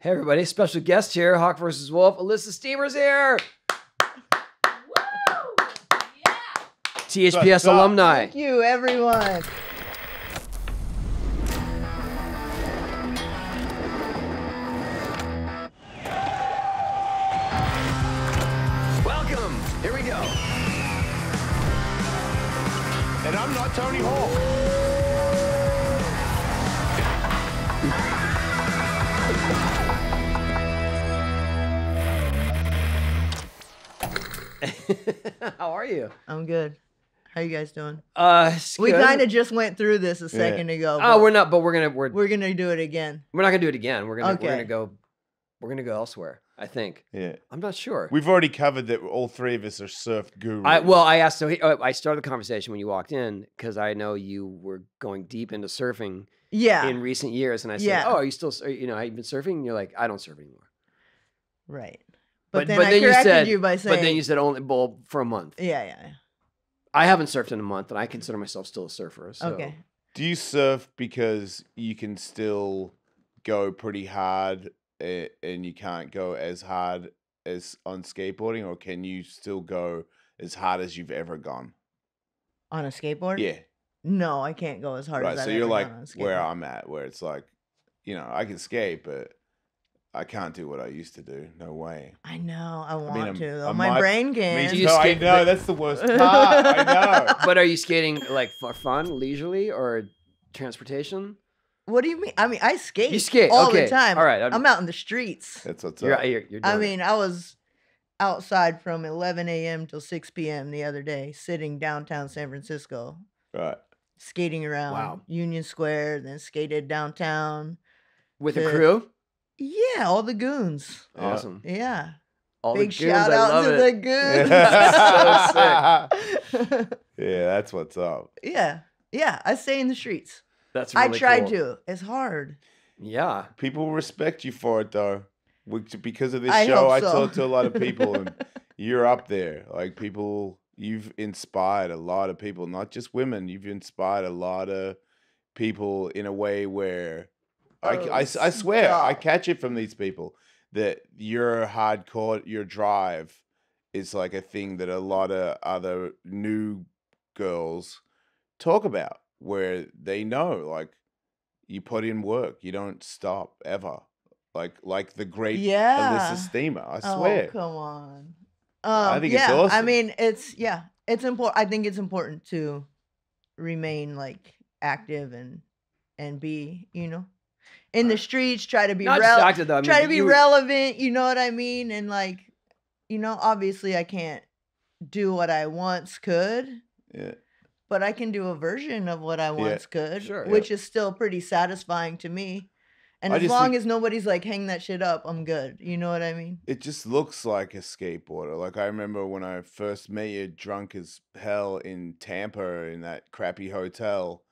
Hey everybody, special guest here, Hawk versus Wolf. Elissa Steamer's here. THPS What's up? alumni. Thank you, everyone. Welcome. Here we go. And I'm not Tony Hawk. How are you? I'm good. How you guys doing? Uh, We kind of just went through this a second ago. Oh, we're not, but we're gonna we're we're gonna do it again. we're not gonna do it again. We're gonna we're gonna go we're gonna go elsewhere. I think. Yeah. I'm not sure. We've already covered that all three of us are surf gurus. I well, I asked. So he, uh, I started the conversation when you walked in because I know you were going deep into surfing Yeah. in recent years, and I said, Yeah. "Oh, are you still? sur- You know, have you been surfing?" And you're like, "I don't surf anymore." right. But- But, then but I then you said- you by saying. But then you said only well for a month. Yeah, yeah. yeah. I haven't surfed in a month, and I consider myself still a surfer. So. Okay. Do you surf because you can still go pretty hard and you can't go as hard as on skateboarding, or can you still go as hard as you've ever gone? On a skateboard? Yeah. No, I can't go as hard Right. as I've So you're ever like gone on a where. I'm at, where it's like, you know, I can skate, but I can't do what I used to do. No way. I know. I want I'm- to. Though. I My might- brain Me can. Do you too. I know but- that's the worst part. I know. But are you skating like for fun, leisurely, or transportation? What do you mean? I mean, I skate. You skate, all okay, the time. all right, I'm- I'm, out in the streets. That's what's You're, up. you're, you're I doing it. mean, I was outside from 11 a.m. till 6 p.m. the other day, sitting downtown San Francisco, Right. skating around Wow. Union Square, then skated downtown. with a crew. Yeah, all the goons. Awesome. Yeah. All Big the goons, shout I out love to it. the goons. So yeah, that's what's up. yeah. Yeah. I stay in the streets. That's I really tried cool. to. It's hard. Yeah. People respect you for it though. Which- Because of this I show, hope I talk to a lot of people, and you're up there. Like people, you've inspired a lot of people, not just women. You've inspired a lot of people in a way where I, Oh, I s- I swear I catch it from these people that your hardcore, your drive is like a thing that a lot of other new girls talk about, where they know like you put in work, you don't stop ever. Like like the great Yeah. Elissa Steamer, I Oh, swear. come on. I Um, think it's yeah, I mean, it's yeah, it's important. I think it's important to remain like active and and be, you know, in the uh, streets. Try to be Not rel- distracted though. I mean, try to be you- relevant. You know what I mean? And like, you know, obviously, I can't do what I once could, yeah. but I can do a version of what I once could, Sure, yeah. which is still pretty satisfying to me. And I as just long think- as nobody's like hang that shit up, I'm good. You know what I mean? It just looks like a skateboarder. Like I remember when I first met you drunk as hell in Tampa in that crappy hotel.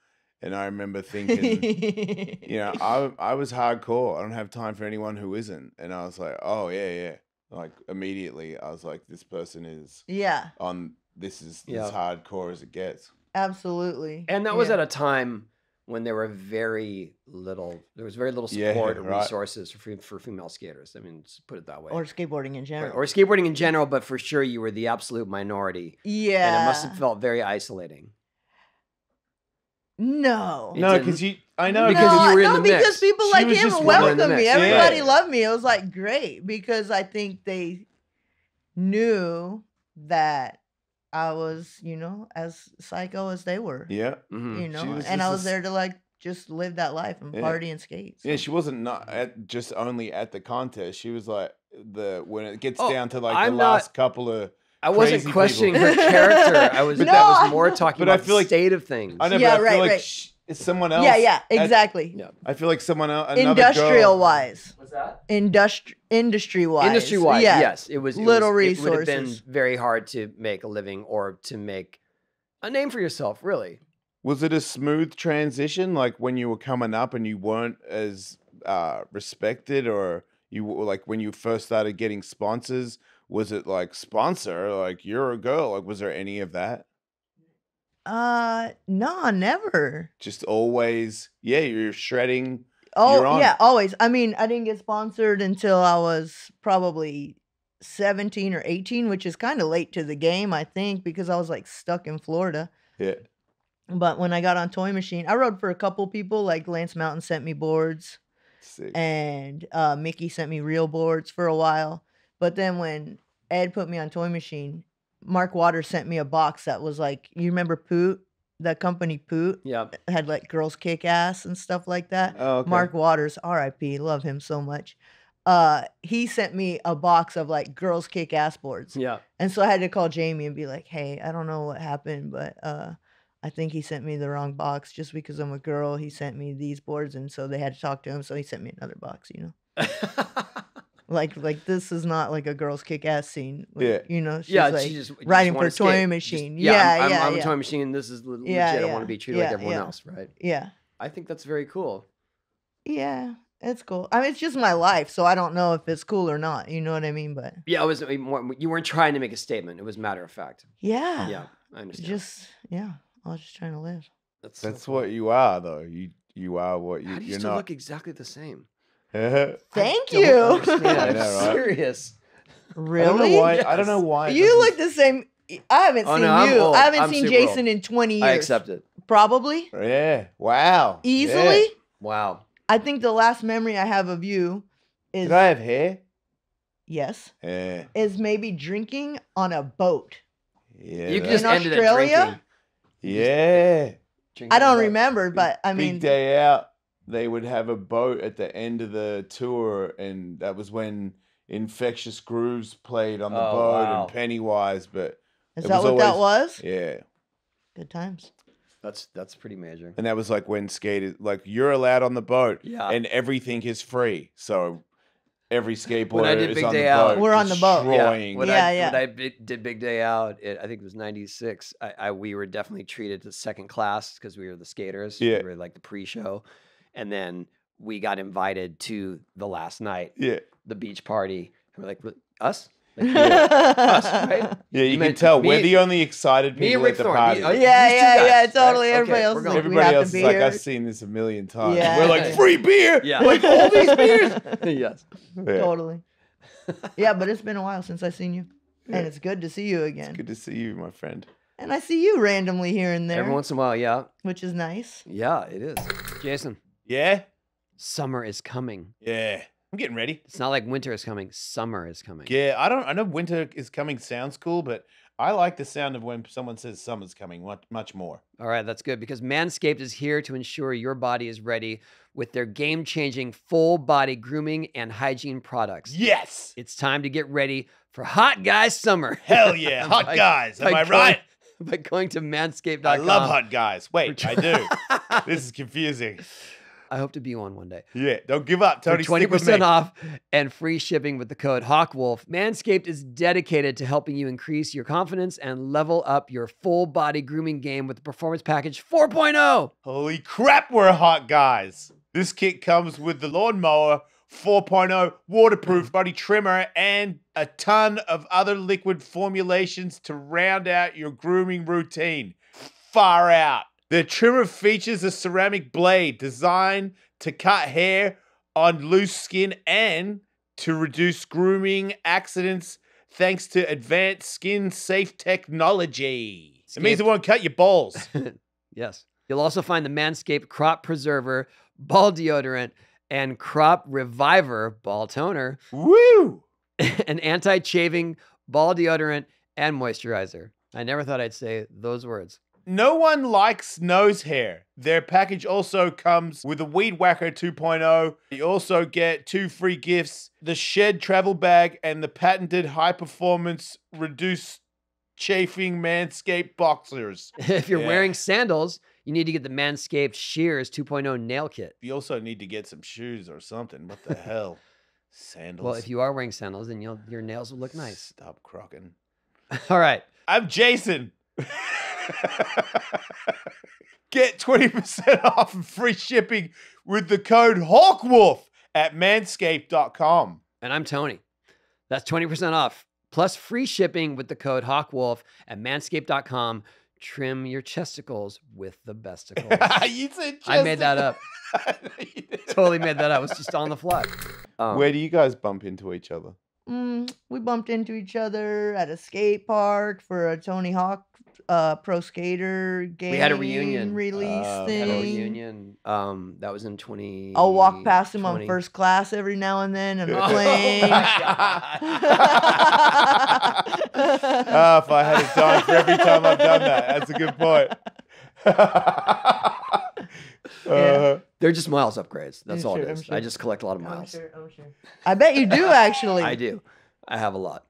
And I remember thinking, you know, I I was hardcore. I don't have time for anyone who isn't. And I was like, oh yeah, yeah. Like immediately, I was like, this person is yeah, on. This is Yeah. as hardcore as it gets. absolutely. And that was Yeah. at a time when there were very little, there was very little Yeah, support or resources for for female skaters. I mean, put it that way. or skateboarding in Or- general. or skateboarding in general, but for sure you were the absolute minority, yeah, and it must have felt very isolating. No. It No, because you, I know Because no, you were in no, the because people She like him just one in the welcomed me. Everybody Yeah. loved me. It was like great because I think they knew that I was, you know, as psycho as they were. yeah, Mhm. You know, was and I just a was there to like just live that life and Yeah. party and skate. yeah. She wasn't not at just only at the contest. She was like the when it gets Oh, down to like I'm the not- last couple of. I wasn't crazy questioning people. her character. I was But that that- was more talking but I about feel the like- state of things. I know, Yeah, but I right, feel like right. sh- it's someone else. yeah, yeah, at- exactly. Yeah. I feel like someone else. Industrial wise, What's that? industri- industry wise, Industry wide, yeah. yes, it was it Little was- It would have been resources. very hard to make a living or to make a name for yourself. Really, Was it a smooth transition, like when you were coming up and you weren't as uh, respected, or you were like when you first started getting sponsors? Was it like sponsor, like you're a girl? Like, was there any of that? Uh, no, never. Just always, yeah, you're shredding. Oh You're on. yeah, always. I mean, I didn't get sponsored until I was probably 17 or 18, which is kind of late to the game, I think, because I was like stuck in Florida. Yeah. But when I got on Toy Machine, I rode for a couple people. Like Lance Mountain sent me boards, Sick. and uh, Mickey sent me real boards for a while. But then when Ed put me on Toy Machine, Mark Waters sent me a box that was like, you remember Poot, the company Poot Yeah. had like girls kick ass and stuff like that. Oh, okay. Mark Waters, R.I.P. Love him so much. Uh, he sent me a box of like girls kick ass boards, Yeah. and so I had to call Jamie and be like, "Hey, I don't know what happened, but uh, I think he sent me the wrong box just because I'm a girl. He sent me these boards, and so they had to talk to him, so he sent me another box. You know, like like this is not like a girls kick ass scene. like, Yeah. you know, she's yeah, like, she just just riding wanna for Toy skate. Just- Machine. yeah, Yeah, I'm, I'm, I'm a toy machine. And this is le- legit. Yeah, I want to be treated like everyone yeah. else, right? yeah. I think that's very cool. Yeah, it's cool. I mean, it's just my life, so I don't know if it's cool or not. You know what I mean? But Yeah, it was I mean, more, you weren't trying to make a statement. It was matter of fact. yeah, Yeah, I understand. just yeah, I was just trying to live. that's so That's cool. what you are, though. You you are what you, How do you you're still not. look exactly the same? Uh-huh. I Thank you. understand. I I'm know, right? serious. really? don't know why. I don't know why. it You doesn't- look the same. I haven't Oh, seen no, I'm you. old. I haven't I'm seen super Jason old. in 20 years. I accept it. Probably Yeah. Wow. Yeah. easily. Wow. I think the last memory I have of you is Did I have hair? yes, Yeah. is maybe drinking on a boat. Yeah. you that- just In ended at Australia? drinking. yeah. Drinking I don't remember, but I mean, Big mean, day out. They would have a boat at the end of the tour, and that was when Infectious Grooves played on the Oh, boat wow. and Pennywise. But is it that was what that was? yeah, Good times. That's that's pretty major. and that was like when skaters like you're allowed on the boat, Yeah. and everything is free. So every skateboarder When I did is Big on Day the Out- boat. We're on the boat. yeah, when Yeah, I, yeah. When I did Big Day Out, it, I think it was '96. I, I we were definitely treated to second class because we were the skaters. Yeah. we were like the pre-show, and then we got invited to the last night, yeah, the beach party. And we're like, us? Like, us, right? yeah. You, You can tell me- we're the only excited people at the Thorne, party. me- oh, Yeah, These two yeah, yeah, totally. right? Everybody Okay, else is going. like, Everybody else is like. I've seen this a million times. Yeah. We're like free beer. Yeah. like all these beers. yes. Yeah. Totally. Yeah, but it's been a while since I've seen you, Yeah. and it's good to see you again. Good to see you, my friend. And I see you randomly here and there, Every once in a while, yeah, which is nice. yeah, it is. Jason, Yeah, summer is coming. yeah. I'm getting ready. It's not like winter is coming. Summer is coming. Yeah, I don't. I know winter is coming sounds cool, but I like the sound of when someone says summer's coming much, much more. All right, that's good because Manscaped is here to ensure your body is ready with their game changing full body grooming and hygiene products. Yes. It's time to get ready for Hot Guys Summer. Hell yeah, hot By- guys. Am I going- right? By going to manscaped.com. I love hot guys. Wait, I do. This is confusing. I hope to be one one day. Yeah, don't give up, Tony. For 20% off and free shipping with the code HawkWolf. Manscaped is dedicated to helping you increase your confidence and level up your full body grooming game with the Performance Package oh. 4.0. Holy crap, we're hot guys. This kit comes with the lawnmower 4.0 waterproof body trimmer and a ton of other liquid formulations to round out your grooming routine. Far out. The trimmer features a ceramic blade designed to cut hair on loose skin and to reduce grooming accidents thanks to advanced skin safe technology. It means it won't cut your balls. Yes. You'll also find the Manscaped Crop Preserver, Ball Deodorant, and Crop Reviver Ball Toner, Woo! an anti shaving ball deodorant and moisturizer. I never thought I'd say those words. No one likes nose hair. Their package also comes with a Weed Whacker 2.0. You also get two free gifts the Shed travel bag and the patented high performance reduced chafing Manscaped boxers. If you're Yeah. wearing sandals, you need to get the Manscaped Shears 2.0 nail kit. You also need to get some shoes or something. What the hell? Sandals. Well, if you are wearing sandals, then you'll, your nails will look nice. Stop crocking. All right. I'm Jason. Get 20% off and free shipping with the code HawkWolf at manscaped.com. And I'm Tony. That's 20% off plus free shipping with the code HawkWolf at manscaped.com. trim your chesticles with the besticles. you said chesticles. I made that up. Totally made that up. It was just on the fly. Um, Where do you guys bump into each other? Mm, we bumped into each other at a skate park for a Tony Hawk uh, pro skater game. We had a reunion. release Uh, we thing. had a reunion. Um, that was in twenty. I'll walk past him on first class every now and then on a Oh plane. Ah, if I had a dime for every time I've done that, that's a good point. Uh, They're just miles upgrades. That's I'm all sure, it I'm. I just collect a lot of I'm miles. sure, I'm sure. I bet you do actually. I do. I have a lot.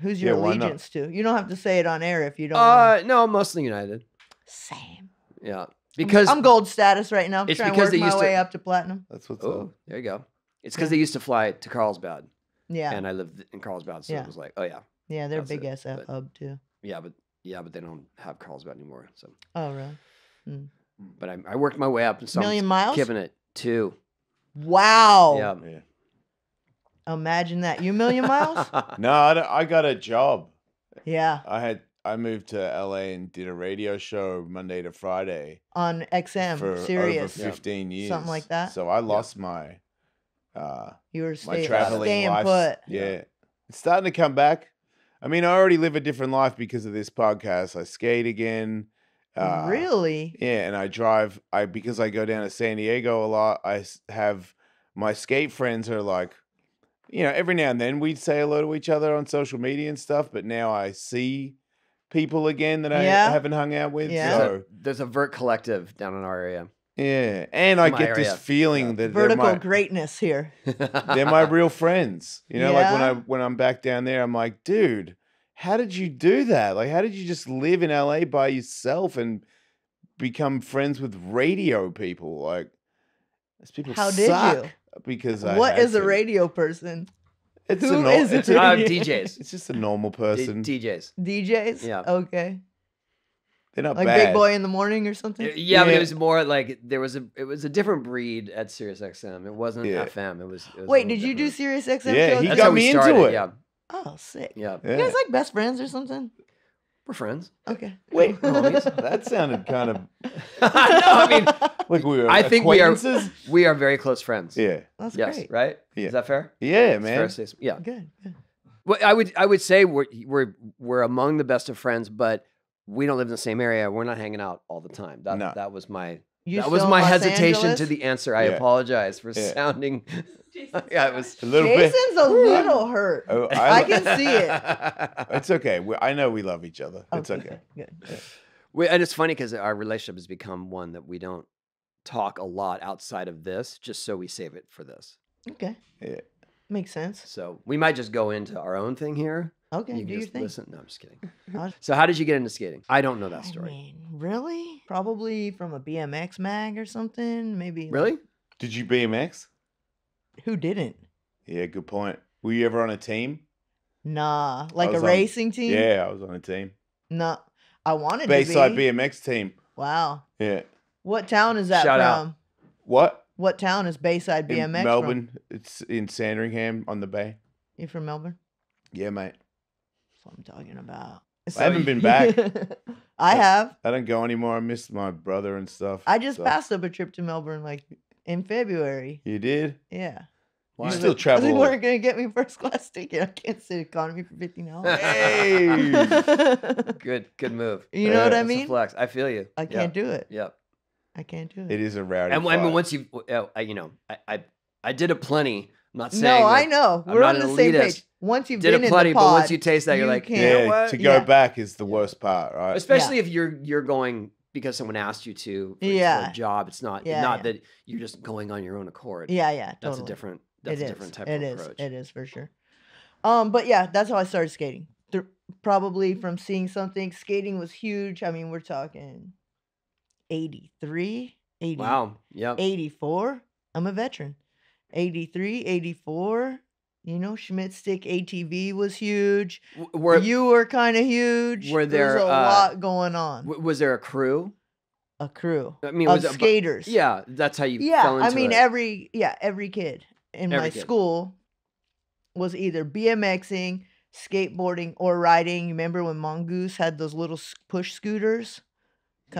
Who's your Yeah, why not? allegiance to? You don't have to say it on air if you don't. wanna. Uh, no, mostly United. Same. Yeah, because I'm gold status right now. I'm It's trying to because work they my used to- way up to platinum. that's what's oh, up. there you go. It's because Yeah. they used to fly to Carlsbad, Yeah, and I lived in Carlsbad, so Yeah. it was like, oh yeah, yeah, they're big it, SF but- hub too. yeah, but yeah, but they don't have Carlsbad anymore. So, Oh, really? but I, I worked my way up, and so Million I'm miles? giving it two. Wow. Yeah. Yeah. Imagine that. You a million miles? No, I, don't- I got a job. yeah. I had I moved to LA and did a radio show Monday to Friday On XM, for Sirius. over 15 years. Something like that? So I lost my uh You were my stay, traveling staying life. put. Yeah. It's starting to come back. I mean, I already live a different life because of this podcast. I skate again. Uh, really? Yeah, and I drive. I because I go down to San Diego a lot. I have my skate friends are like, you know, every now and then we'd say hello to each other on social media and stuff. But now I see people again that I Yeah. haven't hung out with. Yeah. There's a- So There's a Vert Collective down in our area. yeah, and I My get this feeling Yeah. that they're Vertical my, greatness here. they're my real friends. You know, like when I when I'm back down there, I'm like, dude, how did you do that? Like, how did you just live in LA by yourself and become friends with radio people? Like, those people How did you? Because I What had is a to. radio person? It's who a nor- is it's, it? a, Uh, DJs. it's just a normal D- person. DJs. DJs? Yeah. Okay. They're not Like bad. Big Boy in the Morning or something? Uh, Yeah, but Yeah. it was more like there was a it was a different breed at Sirius XM. It wasn't Yeah. FM. It was. It was a Wait, little did you do different. Sirius XM Yeah, shows? he That's got how we me into started, it. Yeah, Oh, sick. yeah. You Yeah. guys like best friends or something? We're friends. Okay. Wait, that sounded kind of no, I mean like we were I think we are- acquaintances. we are very close friends. Yeah, That's Yes. great. Right. Yeah. Is that fair? yeah, It's fair man. to say so. Yeah. Good. good. Well, I would I would say we're we're we're among the best of friends, but we don't live in the same area. We're not hanging out all the time. That No. that was my You that was still my Los hesitation to Angeles? the answer. I Yeah. apologize for Yeah. sounding. yeah, it was. A little bit. Jason's a little hurt. Oh, I I, can see it. It's okay. We, I know we love each other. It's okay. Good. good. We, and it's funny because our relationship has become one that we don't talk a lot outside of this, just so we save it for this. Okay. Yeah. Makes sense. So we might just go into our own thing here. Okay. you do can your thing. listen. No, I'm just kidding. So how did you get into skating? I don't know that I story. mean, really? Probably from a BMX mag or something. Maybe. like- Really? Did you BMX? Who didn't? Yeah, good point. Were you ever on a team? Nah. Like a on- racing team? Yeah, I was on a team. No. I wanted Bayside to be. BMX team. Wow. Yeah. What town is that Shout from? out. What? What town is Bayside In BMX Melbourne. It's in Sandringham on the bay. You from Melbourne? Yeah, mate. That's what I'm talking about. I haven't been back. I have. I don't go anymore. I miss my brother and stuff. I just so- passed up a trip to Melbourne like in February. You did? Yeah. Why? You still they- 'cause travel. They weren't gonna get me first class ticket. I can't sit economy for fifteen dollars. Hey. Good, good move. you know what I mean? flex. I feel you. I can't do it. Yep. I can't do it. It is a rowdy. And I mean, once you, uh, you know, I, I, I did it plenty. I'm not saying. no, I like, know. I'm We're not on an the same page. Once you've Did been it in plenty, the but once you taste that, you're like, can't- you know yeah, what? to go Yeah. back is the worst part, right? Especially if you're you're going because someone asked you to for, for Yeah. a job. It's not Yeah, not yeah. that you're just going on your own accord. yeah, yeah, that's totally. a different that's It a is. different type It of is. approach. It is for sure. Um, but yeah, that's how I started skating. Thr- probably from seeing something. Skating was huge. I mean, we're talking 83, 80, Wow. Yep. 84. I'm a veteran. 83, 84. You know, Schmitt Stix ATV was huge. Were you were kind of huge. were There there, was a uh, lot going on. w- was there a crew? a crew I mean, of was it, bu- skaters. yeah, that's how you. yeah i mean it. every yeah every kid in Every my kid. school was either bmxing skateboarding or riding. You remember when Mongoose had those little push scooters?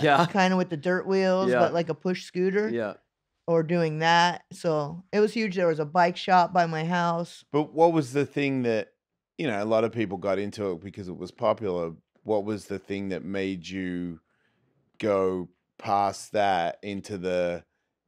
Yeah. Kind of with the dirt wheels, Yeah. but like a push scooter. Yeah. Or doing that. So it was huge. There was a bike shop by my house. But what was the thing that you know a lot of people got into it because it was popular? What was the thing that made you go past that into the,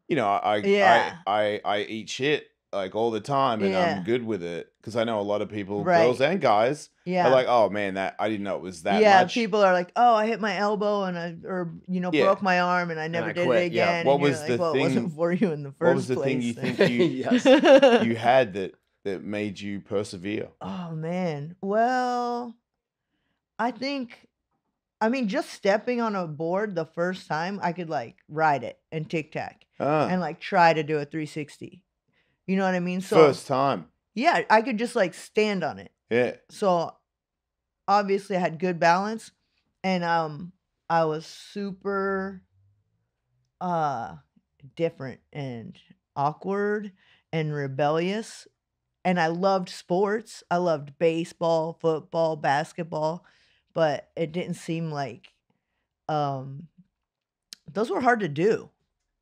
you know, I Yeah. I, I I eat shit like all the time and Yeah. I'm good with it because I know a lot of people, Right. girls and guys, Yeah. are like, oh man, that I didn't know it was that yeah, much. people are like, "Oh, I hit my elbow and I, or you know, Yeah. broke my arm and I never I did quit." it Yeah. again." What and you're was like, the well, it wasn't thing- for you in the first what was the place. thing you then." think you yes. you had that that made you persevere? Oh man. Well, I think I mean just stepping on a board the first time I could like ride it and tic tac Ah, and like try to do a 360. You know what I mean? So first time. yeah, I could just like stand on it. Yeah. So obviously I had good balance and um I was super uh different and awkward and rebellious and I loved sports. I loved baseball, football, basketball, but it didn't seem like um those were hard to do,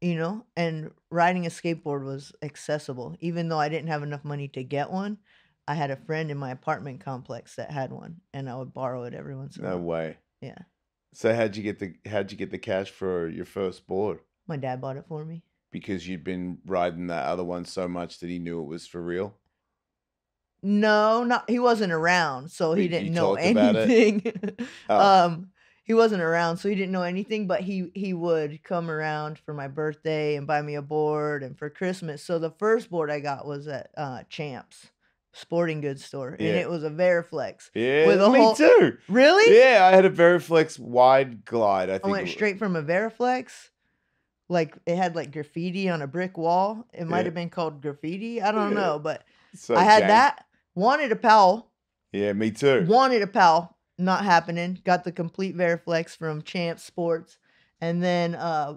you know? And riding a skateboard was accessible even though I didn't have enough money to get one. I had a friend in my apartment complex that had one and I would borrow it every once in a while. No way. Yeah. So how'd you get the how'd you get the cash for your first board? My dad bought it for me. Because you'd been riding that other one so much that he knew it was for real. No, not he wasn't around, so he didn't know talked about it? anything. Oh. Um, he wasn't around, so he didn't know anything. But he he would come around for my birthday and buy me a board, and for Christmas. So the first board I got was at uh, Champs Sporting Goods store, and it was a Variflex. Yeah, With a me whole- too. Really? Yeah, I had a Variflex wide glide. I think I went straight from a Variflex. Like it had like graffiti on a brick wall. It might Yeah. have been called graffiti. I don't Yeah. know, but so I had jank. that. Wanted a Powell. Yeah, me too. wanted a Powell not happening got the complete variflex from champ sports and then uh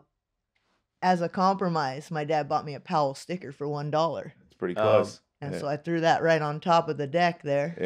as a compromise my dad bought me a powell sticker for one dollar It's pretty Oh. close. and yeah. so i threw that right on top of the deck there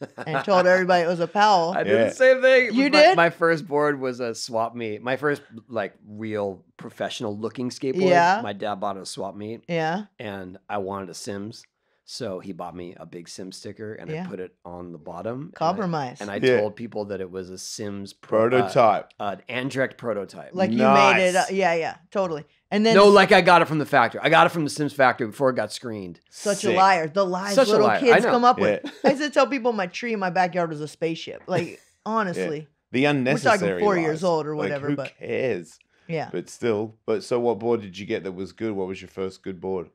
yeah. and told everybody it was a powell I did Yeah. the same thing. You my, did? My first board was a swap meet. My first like real professional looking skateboard. Yeah. My dad bought a swap meet, yeah and I wanted a Sims, so he bought me a big Sim sticker, and Yeah. I put it on the bottom. and I- compromise And I, Yeah. told people that it was a Sims pro- uh, Prototype. uh, an Andrecht prototype. like you made it uh, Nice. yeah yeah totally and then no, like I got it from the factory. I got it from the Sims factory before it got screened. such Sick. a liar the lies Such a little liar. I kids know. come up with i used to tell people my tree in my backyard was a spaceship like honestly The unnecessary. four years old or Like, whatever, who but- cares? yeah But still. But so, what board did you get that was good? What was your first good board?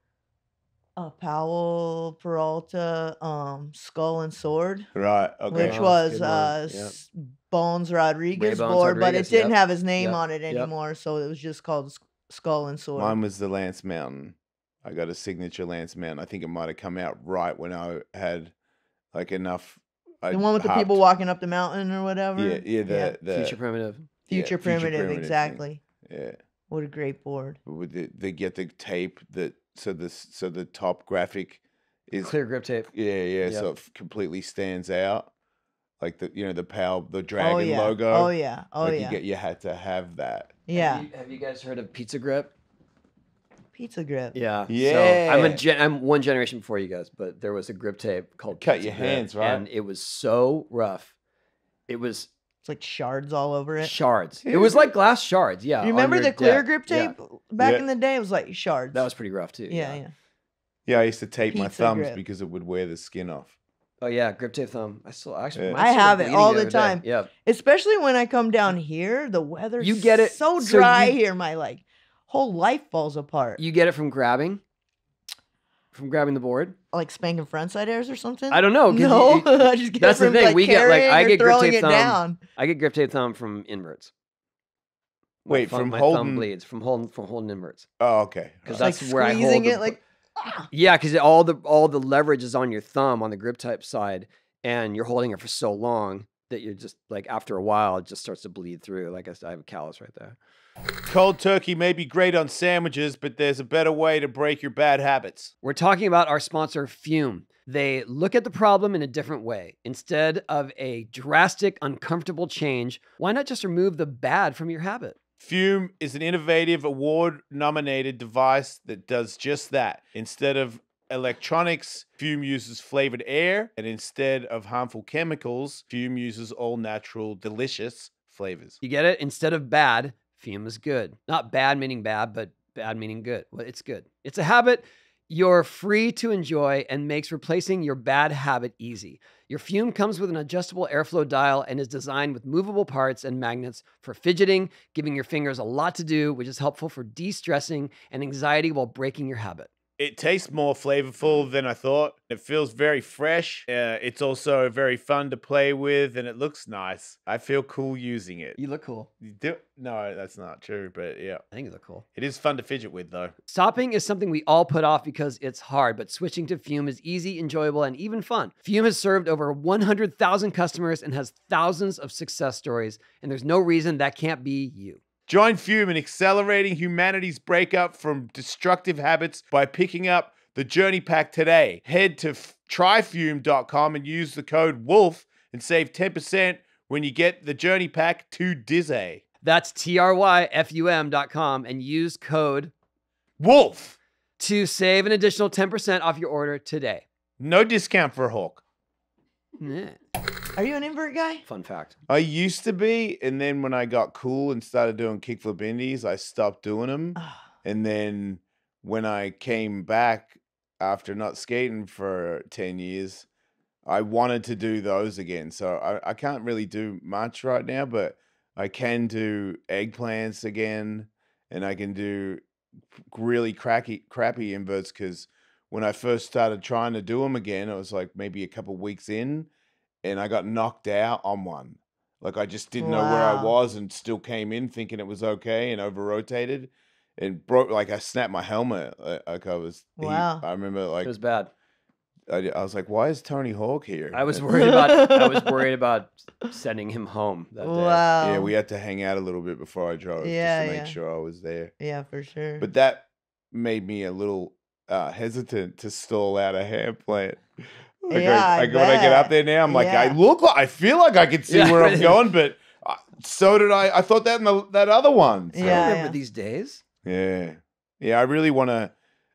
Uh, Powell, Peralta, um, Skull and Sword, Right. Okay. which Oh, was uh, Yep. Bones Rodriguez Bones board, but it didn't yep. have his name Yep, on it yep. anymore, so it was just called Skull and Sword. Mine was the Lance Mountain. I got a signature Lance Mountain. I think it might have come out right when I had like enough. the one with the people walking up the mountain or whatever. Yeah, yeah, the, the Future primitive. yeah, Future, primitive, thing. exactly. Yeah, What a great board. with the, they get the tape that so the so the top graphic is Clear grip tape. yeah yeah so it f- completely stands out like the you know the Powell the oh, dragon oh yeah. logo. Oh yeah. Oh like yeah. you get you had to have that. yeah. Have you, have you guys heard of Pizza Grip? Pizza grip. Yeah. So I'm a gen- I'm one generation before you guys, but there was a grip tape called Cut Pizza your Grip, hands, right? And it was so rough. It was It's like shards all over it. shards. It was like glass shards. Yeah. you remember your the clear deck. grip Yeah, tape back Yeah. in the day? It was like shards. That was pretty rough too. yeah, yeah. Yeah, I used to tape my Pizza thumbs grip. because it would wear the skin off. Oh yeah, grip tape thumb. I still actually. Yeah. mine's I still have it bleeding all the other day. time. Yeah. Especially when I come down here, the weather's You get it- so so dry you- here. My like whole life falls apart. You get it from grabbing. From grabbing the board. like spanking frontside airs or something. I don't know. No, you- I just get that's it the thing, Like, we get, like, I get grip tape it thumb. down. I get grip tape thumb from inverts. My Wait, thumb- from my holding- thumb bleeds from holding from holding inverts. Oh, okay. Because Alright. that's where I hold squeezing the it like ah. Yeah, because all the all the leverage is on your thumb on the grip type side, and you're holding it for so long that you're just like after a while it just starts to bleed through. Like I, I have a callus right there. Cold turkey may be great on sandwiches, but there's a better way to break your bad habits. We're talking about our sponsor Füm. They look at the problem in a different way. Instead of a drastic, uncomfortable change, why not just remove the bad from your habit? Füm is an innovative award nominated device that does just that. Instead of electronics, Füm uses flavored air, and instead of harmful chemicals, Füm uses all natural, delicious flavors. You get it? Instead of bad, füm is good. Not bad meaning bad, but bad meaning good. Well, it's good. It's a habit you're free to enjoy and makes replacing your bad habit easy. Your füm comes with an adjustable airflow dial and is designed with movable parts and magnets for fidgeting, giving your fingers a lot to do, which is helpful for de stressing and anxiety while breaking your habit. It tastes more flavorful than I thought. It feels very fresh. Uh, it's also very fun to play with, and it looks nice. I feel cool using it. You look cool. You do? No, that's not true. But yeah, I think you look cool. it is fun to fidget with, though. Stopping is something we all put off because it's hard, but switching to Füm is easy, enjoyable, and even fun. Füm has served over 100,000 customers and has thousands of success stories, and there's no reason that can't be you. Join Füm in accelerating humanity's breakup from destructive habits by picking up the Journey Pack today. Head to f- tryfum.com and use the code WOLF and save 10% when you get the Journey Pack to Dizzy. That's T-R-Y-F-U-M dot com and use code Wolf! to save an additional 10% off your order today. No discount for Hawk. Yeah. Are you an invert guy? Fun fact. I used to be, and then when I got cool and started doing kickflip indies, I stopped doing them. And then when I came back after not skating for 10 years, I wanted to do those again. So I, I can't really do much right now, but I can do eggplants again and I can do really cracky, crappy inverts because when I first started trying to do them again, it was like maybe a couple weeks in and I got knocked out on one. Like I just didn't know where I was and still came in thinking it was okay and over rotated and broke like I snapped my helmet. uh, Like I was, he- Wow. I remember like It was bad. I, I was like, why is Tony Hawk here? I was worried about I was worried about sending him home that day. wow. Yeah, we had to hang out a little bit before I drove Yeah, just to make yeah. sure I was there. yeah, for sure. But that made me a little uh, hesitant to stall out a hand plant. Like Yeah, I, I I, when I get up bet. there now, I'm like, I look, like, I feel like I can see Yeah. where I'm going, but uh, so did I. I thought that in the, that other one. So, I Yeah, remember yeah. these days. yeah, yeah. I really want to.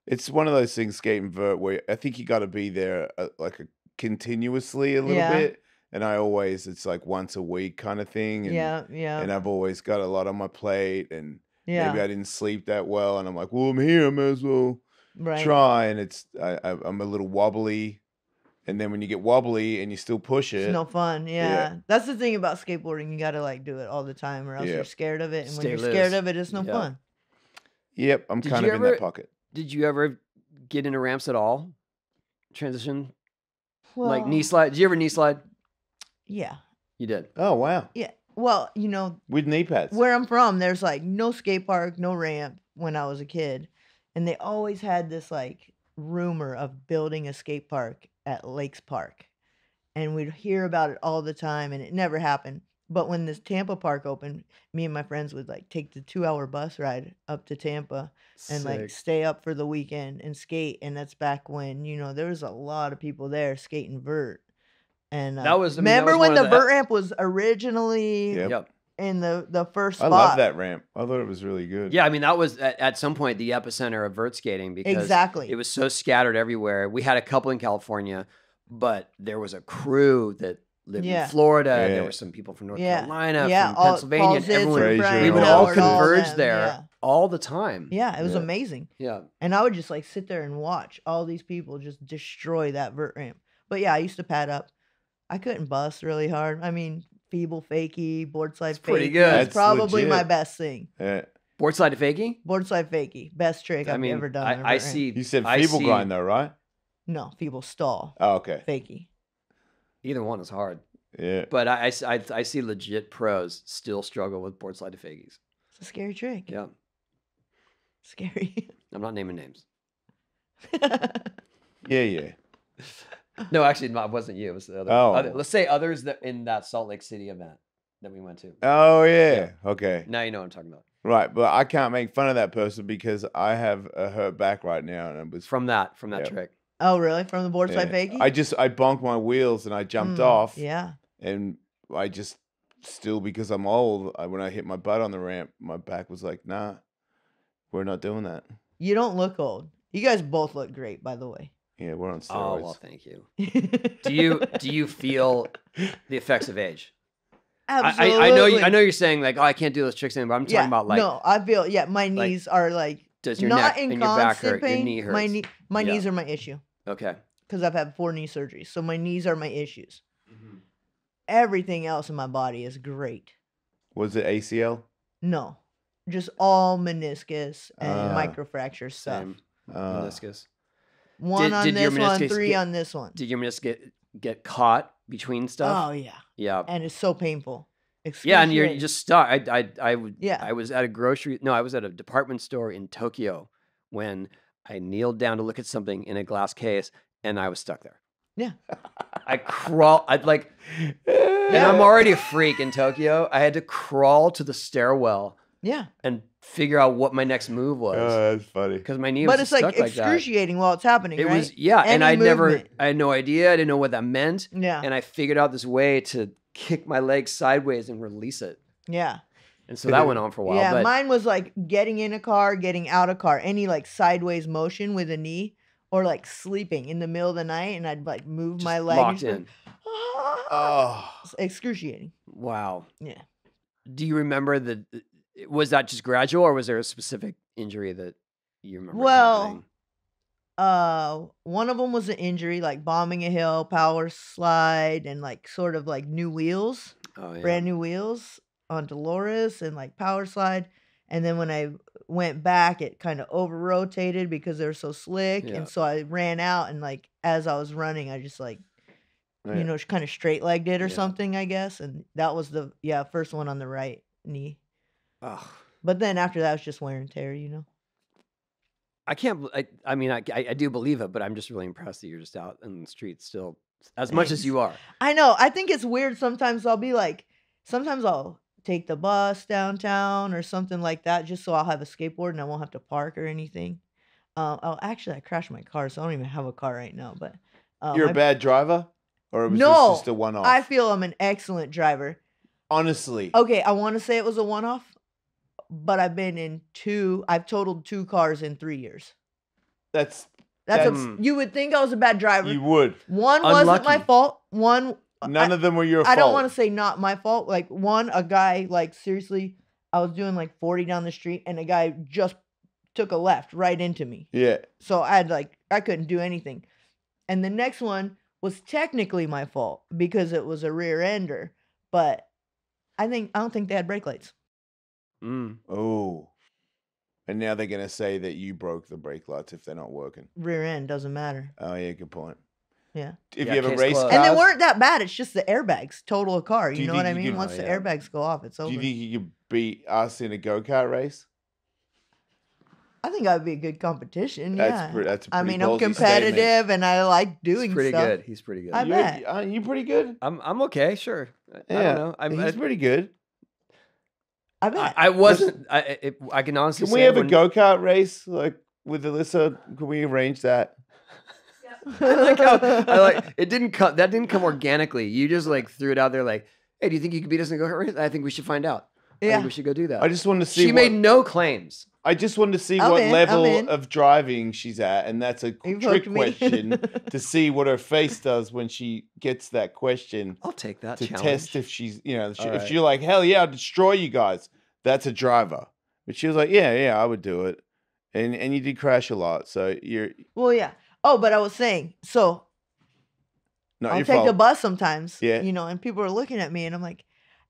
It's one of those things, skate and vert, where I think you got to be there uh, like a, continuously a little Yeah. bit. And I always, it's like once a week kind of thing. And, yeah, yeah, And I've always got a lot on my plate, and yeah. maybe I didn't sleep that well, and I'm like, well, I'm here, I may as well right. try. And it's I, I, I'm a little wobbly, and then when you get wobbly and you still push it, It's no fun. Yeah. That's the thing about skateboarding. You got to like do it all the time or else Yeah. you're scared of it. And Stay when you're scared of it, it's no Yeah. fun. yep, I'm Did kind you of in that pocket. Did you ever get into ramps at all? Transition like knee slide. Did you ever knee slide? Yeah. You did. Oh wow, Yeah. Well, you know, with knee pads. where I'm from, there's like no skate park, no ramp when I was a kid. And they always had this like rumor of building a skate park at Lakes Park. And we'd hear about it all the time and it never happened. But when this Tampa park opened, me and my friends would like take the two hour bus ride up to Tampa and like stay up for the weekend and skate. And that's back when, you know, there was a lot of people there skating vert. And uh, That was- I mean, that remember was when the the- vert ramp was originally Yep. Yep. In the the first spot. I love that ramp. I thought it was really good. Yeah, I mean that was at, at some point the epicenter of vert skating because Exactly. it was so scattered everywhere. We had a couple in California, but there was a crew that lived Yeah. in Florida. and Yeah. There were some people from North Yeah. Carolina, yeah, from all- Pennsylvania. And Zitz everyone, Fraser Brian and we would all all all converge there Yeah. all the time. Yeah, it was Yeah. amazing. Yeah. And I would just like sit there and watch all these people just destroy that vert ramp. But yeah, I used to pad up. I couldn't bust really hard. I mean, feeble fakie, board slide It's pretty good. is That's probably my best thing. Uh, yeah. Board slide to fakie. Board slide fakie, best trick I I've mean, ever done. I, a I, I vert ramp. see. You said I feeble see- grind though, right? No, feeble stall, Oh, okay. fakie. Either one is hard, Yeah. but I see legit pros still struggle with board slide to fakies. It's a scary trick. Yeah, Scary. I'm not naming names. Yeah, yeah. No, actually, it wasn't you. It was the other. Oh. other- let's say others that in that Salt Lake City event that we went to. Oh yeah. Okay. Now you know what I'm talking about. Right, but I can't make fun of that person because I have a hurt back right now, and it was From that, from that Yep. trick. Oh, really? From the board side Yeah. fakie? I just I bonked my wheels and I jumped Mm, off. Yeah. and I just still because I'm old. I, when I hit my butt on the ramp, my back was like, "Nah, we're not doing that." You don't look old. You guys both look great, by the way. Yeah, we're on steroids. Oh steroids. well, thank you. Do you do you feel the effects of age? I, Absolutely. I, I know you, I know you're saying like, oh, I can't do those tricks anymore. But I'm talking yeah, about like, no, I feel yeah. My knees are like does your not neck in and your back constant hurt? pain. Your knee hurts. My knee, my Yeah. knees are my issue Okay. because I've had four knee surgeries, so my knees are my issues. Everything else in my body is great. Was it ACL? No, just all meniscus and Ah. microfracture stuff. Same. Uh, meniscus. One Did- on did this one, three get- on this one. Did your meniscus get get caught between stuff? Oh yeah, yeah. and it's so painful. Yeah, and you're just stuck. I, I, I would. Yeah. I was at a grocery. No, I was at a department store in Tokyo when I kneeled down to look at something in a glass case, and I was stuck there. Yeah. I crawl. I'd like, and I'm already a freak in Tokyo. I had to crawl to the stairwell yeah, and figure out what my next move was Oh, that's funny. because my knee but was it's just like stuck like excruciating while it's happening. It right? was yeah, and I never. I had no idea. I didn't know what that meant, yeah, and I figured out this way to kick my leg sideways and release it. yeah. And so that went on for a while. yeah, but mine was like getting in a car, getting out of car, any like sideways motion with a knee, or like sleeping in the middle of the night, and I'd like move just my leg. locked in. go, Oh, It's excruciating. Wow. Yeah. Do you remember the? Was that just gradual, or was there a specific injury that you remember? Well, happening? Uh, one of them was an injury, like bombing a hill, power slide, and like sort of like new wheels, oh yeah. brand new wheels on Dolores and like power slide. And then when I went back, it kind of over rotated because they were so slick. Yeah. And so I ran out and like as I was running, I just like you know, kind of straight legged it or Yeah. something, I guess. And that was the yeah first one on the right knee. Ugh. But then after that was just wear and tear, you know. I can't. I, I mean, I, I I do believe it, but I'm just really impressed that you're just out in the streets still as much as you are. I know. I think it's weird. Sometimes I'll be like, sometimes I'll take the bus downtown or something like that, just so I'll have a skateboard and I won't have to park or anything. Um, oh, actually, I crashed my car, so I don't even have a car right now. But um, You're I, a bad driver, or was No, this just a one-off? I feel I'm an excellent driver. Honestly, Okay, I want to say it was a one-off, but I've been in two. I've totaled two cars in three years. that's That's a, you would think I was a bad driver. you would. One wasn't my fault. One None I- of them were your I fault. don't want to say not my fault. Like one, a guy like seriously, I was doing like 40 down the street and a guy just took a left right into me. Yeah. So I had like I couldn't do anything. And the next one was technically my fault because it was a rear ender, but I think I don't think they had brake lights. Mm. Oh. And now they're gonna say that you broke the brake lights if they're not working. Rear end doesn't matter. Oh yeah, good point. Yeah. If Yeah, you have a race closed. cars, And they weren't that bad. It's just the airbags total a car. You you know what I mean? could- Once Oh, the yeah. airbags go off, it's over. do you think you could beat us in a go kart race? I think I'd be a good competition. That's yeah. pre- that's a I pretty mean, I'm ballsy statement. competitive and I like He's doing pretty stuff. good. He's pretty good. I you, bet. Are you pretty good? I'm I'm okay. Sure. I, I Yeah, don't know. I'm, He's I, pretty good. I I, bet. I wasn't. I it, I can honestly Can say we have a go kart race like with Elissa? Can we arrange that? I like how I like it didn't come that didn't come organically. You just like threw it out there like, hey, do you think you could beat us in a go kart race? I think we should find out. I Yeah. think we should go do that. I just wanted to see. she what, made no claims. I just wanted to see I'm what in, level of driving she's at, and that's a You've trick hooked me. question to see what her face does when she gets that question I'll take that to challenge. test if she's, you know, if, she, All if right. you're like, hell yeah, I'll destroy you guys. That's a driver. But she was like, yeah, yeah, I would do it, and and you did crash a lot, so you're well, yeah. Oh, but I was saying, so not I'll your take fault. the bus sometimes. Yeah. You know, and people are looking at me and I'm like,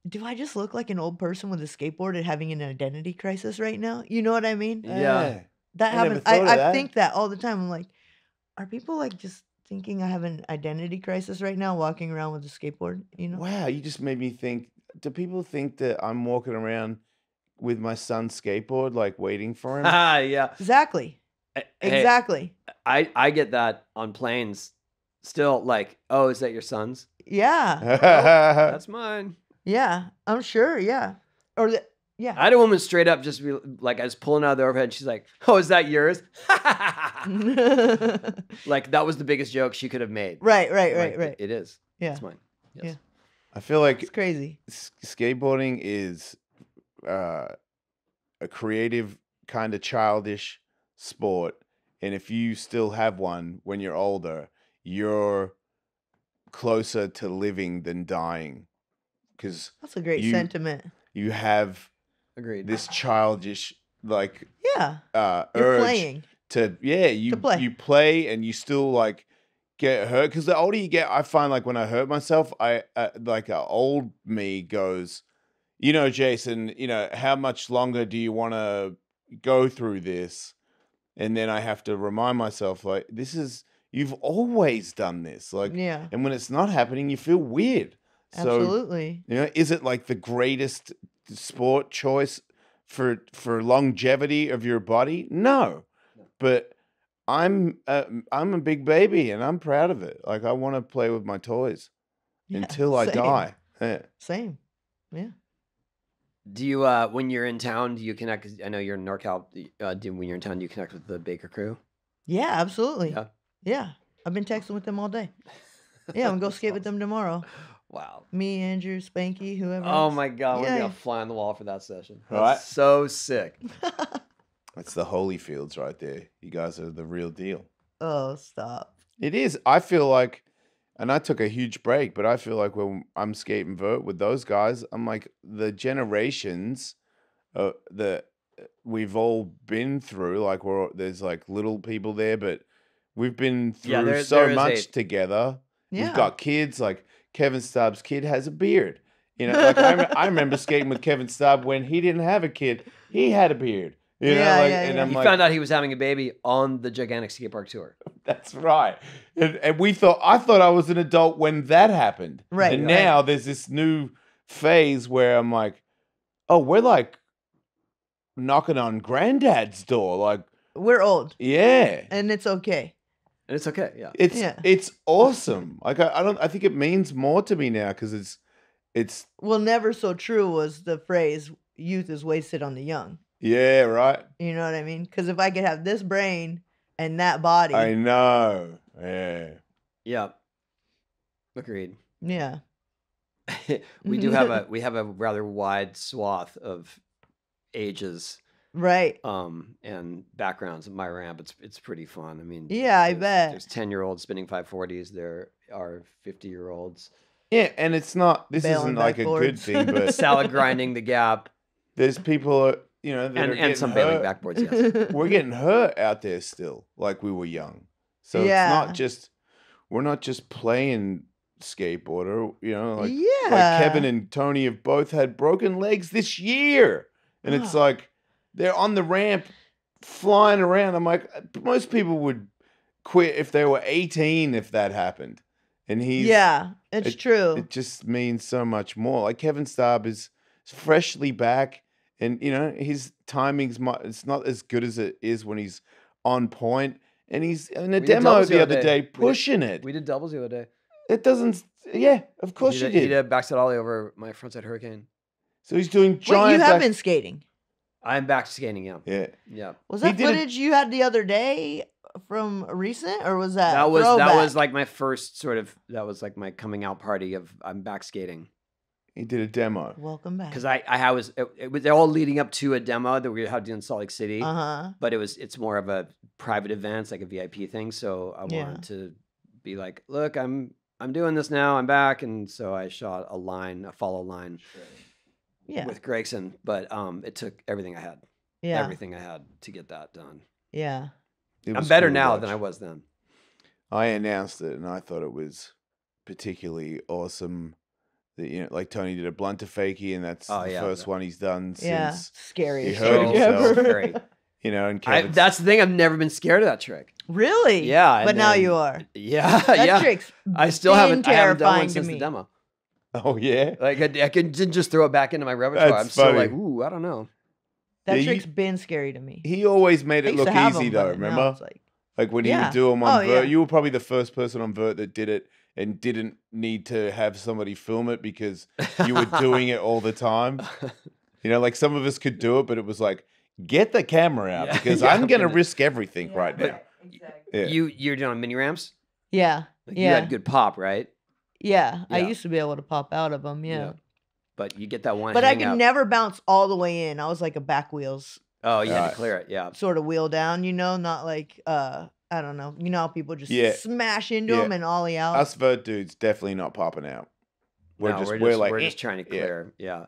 do I just look like an old person with a skateboard and having an identity crisis right now? You know what I mean? Yeah. That I happens. I, I that. think that all the time. I'm like, are people like just thinking I have an identity crisis right now walking around with a skateboard? You know? Wow, you just made me think. Do people think that I'm walking around with my son's skateboard, like waiting for him? Ah, yeah. Exactly. Hey, Exactly. I I get that on planes. Still, like, oh, is that your son's? Yeah. That's mine. Yeah. I'm sure. Yeah. Or the, Yeah. I had a woman straight up just be like, I was pulling out of the overhead. She's like, "Oh, is that yours?" like that was the biggest joke she could have made. right, right, Like, right. It is. Yeah. It's mine. Yes. Yeah. I feel like It's crazy. s- skateboarding is uh, a creative kind of childish sport and if you still have one when you're older you're closer to living than dying because That's a great You- sentiment. you have Agreed. this childish like Yeah. uh You're urge playing. to yeah you play. you play and you still like get hurt because the older you get i find like when i hurt myself i uh, like a old me goes you know jason you know how much longer do you want to go through this and then i have to remind myself like this is you've always done this like Yeah. and when it's not happening you feel weird so Absolutely. you know, is it like the greatest sport choice for for longevity of your body? No, but I'm uh, I'm a big baby and I'm proud of it. Like I want to play with my toys Yeah, until I same. die. Yeah. Same. Yeah. Do you, uh, when you're in town, do you connect? I know you're in NorCal. Uh, do when you're in town, do you connect with the Baker crew? Yeah, absolutely. Yeah. Yeah. I've been texting with them all day. Yeah, I'm gonna go That's skate with them tomorrow. Wow. Me, Andrew, Spanky, whoever. Oh else. my god, we're Yeah. gonna fly on the wall for that session. That's Right. so sick. That's the Holyfields right there. You guys are the real deal. oh, stop. It is. I feel like, and I took a huge break, but I feel like when I'm skating vert with those guys, I'm like the generations, uh, the we've all been through. Like we're there's like little people there, but we've been through Yeah, there- so there is much a- together. Yeah. We've got kids. Like Kevin Staab's kid has a beard. You know, like I, rem- I remember skating with Kevin Staab when he didn't have a kid. He had a beard. You know, Yeah, like, yeah, and yeah. I'm He like, found out he was having a baby on the gigantic skate park tour. That's right. And, and we thought I thought I was an adult when that happened. Right, And right. now there's this new phase where I'm like, oh, we're like knocking on granddad's door. Like, We're old, yeah. and it's okay. And it's okay. Yeah. It's Yeah. it's awesome. Like I, I don't I think it means more to me now because it's it's Well, never so true was the phrase "youth is wasted on the young." yeah, right. You know what I mean? Because if I could have this brain and that body, I know. Yeah. Yeah. Agreed. yeah, we do have a we have a rather wide swath of ages right. um and backgrounds at my ramp. It's it's pretty fun. I mean, Yeah, I bet. There's ten year olds spinning five forties. There are fifty year olds Yeah, and it's not this Bailing isn't like a good thing, but salad grinding the gap there's people uh, you know that and, getting and some bailing backboards. Yes. we're getting hurt out there still, like we were young. So it's not just we're not just playing skateboarder, you know, like yeah, like Kevin and Tony have both had broken legs this year. And it's Ah. like they're on the ramp flying around. I'm like "Uh, most people would quit if they were 18 if that happened. And he's yeah, it's it- true. it just means so much more. Like Kevin Staab is freshly back, and you know his timing's mu- it's not as good as it is when he's on point. And he's in a We demo doubles the other day, We did- pushing it. We did doubles the other day. It doesn't. Yeah, of course he you did, did. He did a backside ollie over my frontside hurricane. So he's doing giant. Wait, you have back- been skating. I'm back skating. Yeah. Yeah, Yeah. Was He that did it- footage you had the other day from recent, or was that that was that throwback? was like my first sort of that was like my coming out party of I'm back skating he did a demo. Welcome back. because I I was it, it was they're all leading up to a demo that we had in Salt Lake City, Uh huh. but it was it's more of a private event, it's like a VIP thing. So I Yeah. wanted to be like, look, I'm I'm doing this now, I'm back, and so I shot a line, a follow line Yeah. with Gregson, but um, it took everything I had, yeah. everything I had to get that done. Yeah. It I'm better cool to now than I was then. I announced it, and I thought it was particularly awesome. That you know, like Tony did a blunter fakie, and that's Oh, the yeah, first that- one he's done Yeah. since Scariest hurt himself. Scary. you know. And I, that's the thing. I've never been scared of that trick. really? Yeah, But and now you are. Yeah, That yeah. trick's I still been haven't. I haven't done terrifying one to since me. the demo. oh yeah, Like I, I can didn't just throw it back into my repertoire. That's I'm still like, ooh, I don't know. That Yeah, you- trick's been scary to me. he always made it look easy have though. Remember, like, like when he would do them on Oh, vert, yeah. you were probably the first person on vert that did it and didn't need to have somebody film it because you were doing it all the time. You know, like some of us could do it, but it was like, get the camera out Yeah, because yeah, I'm I'm going to gonna- risk everything right But- now. exactly. Yeah. You you're doing mini ramps. Yeah, Like, You had good pop, right? Yeah. I used to be able to pop out of them. Yeah, But you get that one. but I hang could up. never bounce all the way in. I was like a back wheels Oh, you had Right. to clear it. Yeah. sort of wheel down. You know, not like uh, I don't know. You know how people just Yeah. smash into Yeah. them and ollie out. Us vert dudes definitely not popping out. We're No, just we're we're, like we're "Eh." just trying to clear. Yeah.